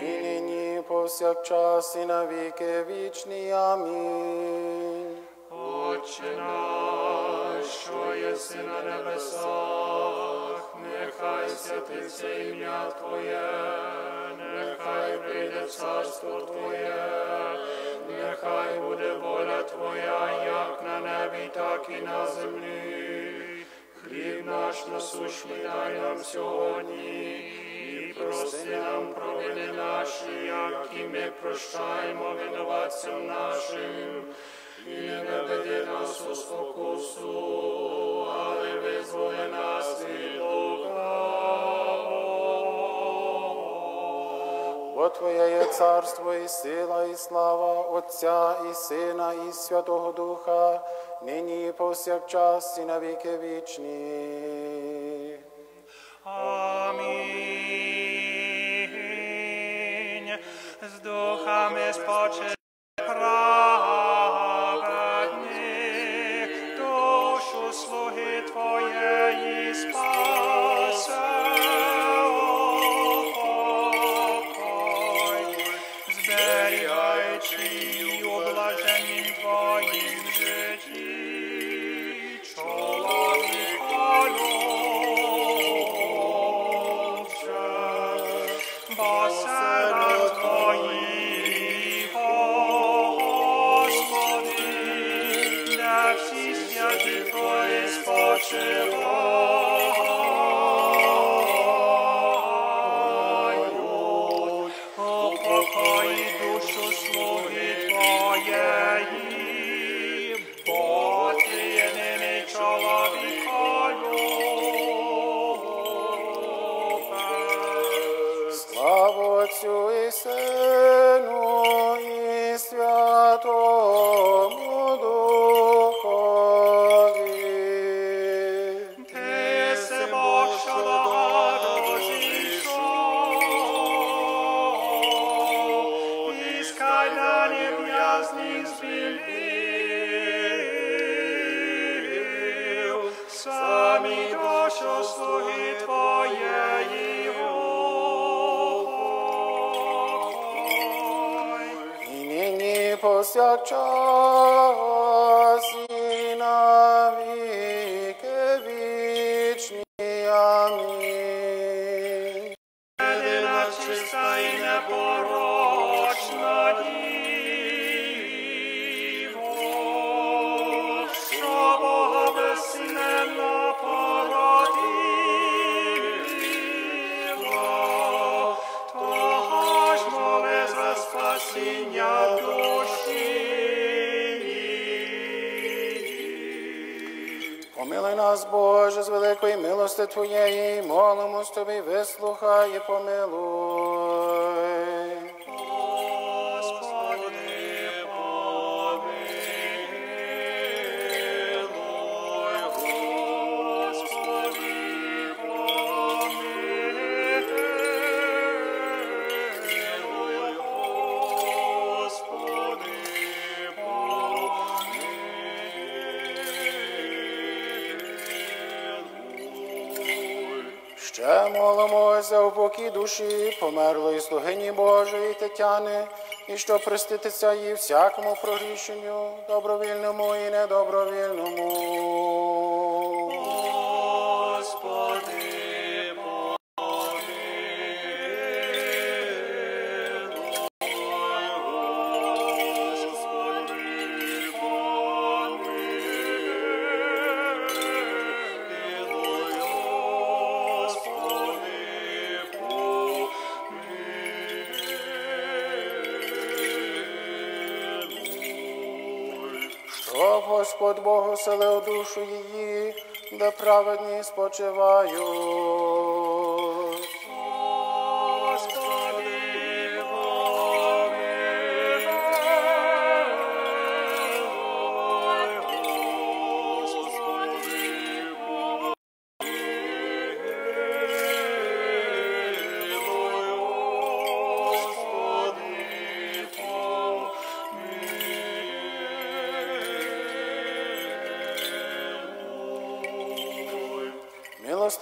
І нині, повсякчас, і на віки вічні. Амінь. Отче наш, що єси на небесах, нехай святиться ім'я Твоє, нехай прийде царство Твоє, нехай буде воля Твоя, як на небі, так і на землі. Хліб наш насущний дай нам сьогодні, і прости нам провини наші, як і ми прощаємо винуватцям нашим. І не веди нас у спокусу, але визволи нас від Бо Твоє є царство і сила, і слава Отця і Сина, і Святого Духа, нині і повсякчас, і на віки вічні. Амінь. З духами спочи праведних, Твоєї, молимось Тобі, вислухай і помилуй. Покій душі померлої слугині Божої Тетяни, і що приститися їй всякому прогрішенню, добровільному і недобровільному. Оселив душу її, де праведні спочивають.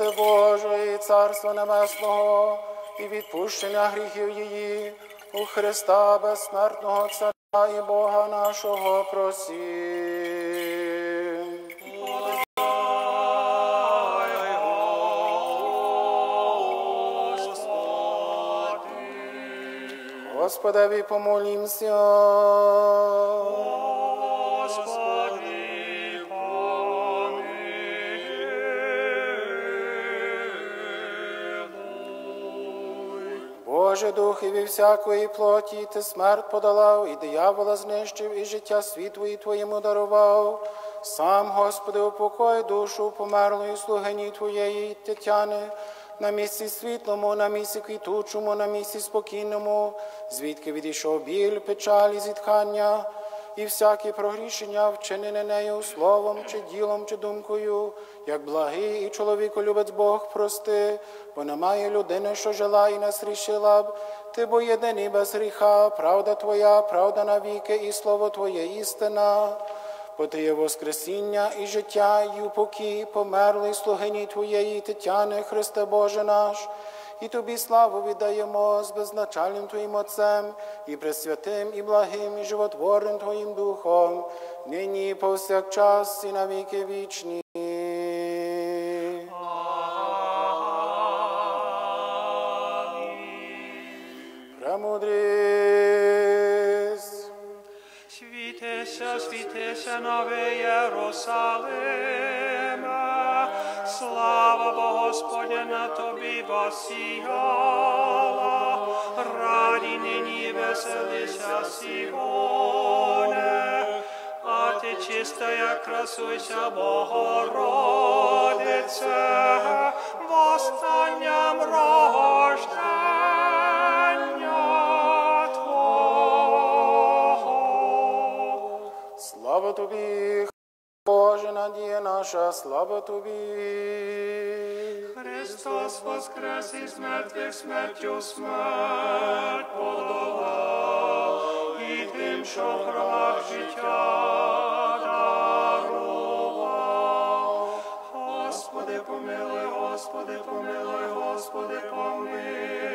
Милости Божої, Царства Небесного і відпущення гріхів її у Христа безсмертного Царя і Бога нашого просім. Господеві помолімся. Боже дух і від всякої плоті, ти смерть подолав, і диявола знищив, і життя світу і Твоєму дарував. Сам, Господи, упокой душу померлої слугині Твоєї Тетяни, на місці світлому, на місці квітучому, на місці спокійному, звідки відійшов біль, печаль і зітхання, і всякі прогрішення, вчинене нею словом, чи ділом, чи думкою, як благий і чоловіколюбець Бог прости, бо немає людини, що жила і нас рішила б. Ти бо єдиний без гріха, правда Твоя, правда навіки, і слово Твоє істина. Бо ти є Воскресіння і життя, і упокій померлий слугині Твоєї Тетяни, Христе Боже наш, і Тобі славу віддаємо з безначальним Твоїм Отцем, і пресвятим, і благим, і животворним Твоїм Духом, нині повсякчас, і навіки вічні. Премудрість. Світися, світися, нове Єрусалиме, На тобі восіяла, раді нині веселися Сігоне, а ти чистая красуйся, Богородице, востанням рождення Твого. Слава тобі, Боже, надія наша, слава тобі. Христос воскрес із мертвих смертю смерть подолав, і тим, що в гробах життя дарував. Господи, помилуй, Господи, помилуй, Господи, помилуй.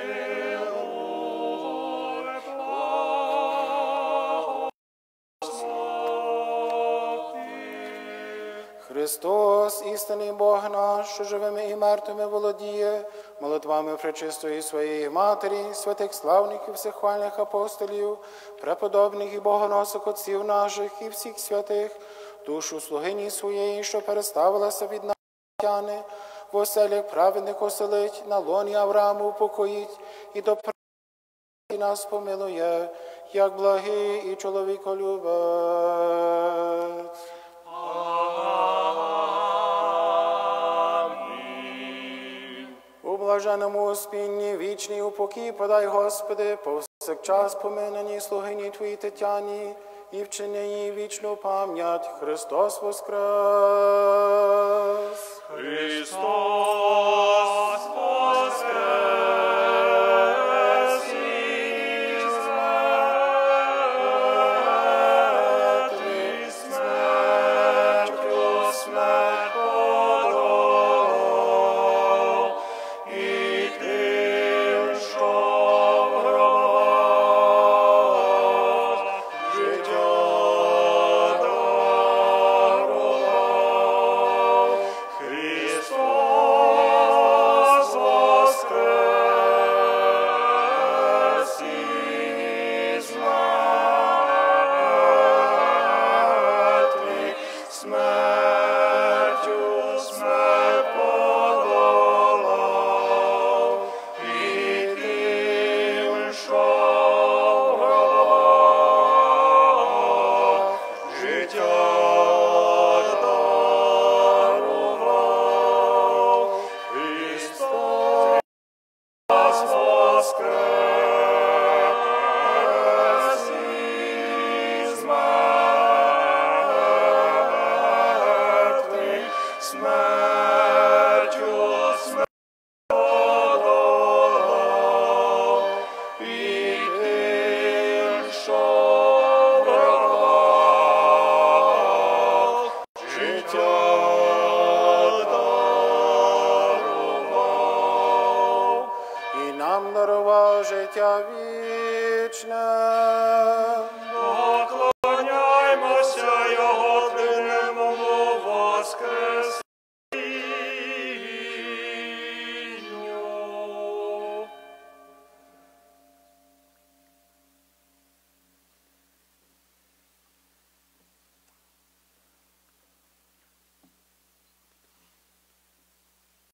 Христос, істинний Бог наш, що живими і мертвими володіє, молитвами пречистої своєї Матері, святих славних і всехвальних апостолів, преподобних і богоносих отців наших і всіх святих, душу слугині своєї, що переставилася від нас, в оселях праведних оселить, на лоні Аврааму упокоїть і до і нас помилує, як благий і чоловіколюбець. Блаженому спінні вічні упокій подай, Господи, повсякчас поминені слугині Твої Тетяні і вчини її вічну пам'ять Христос Воскрес. Христос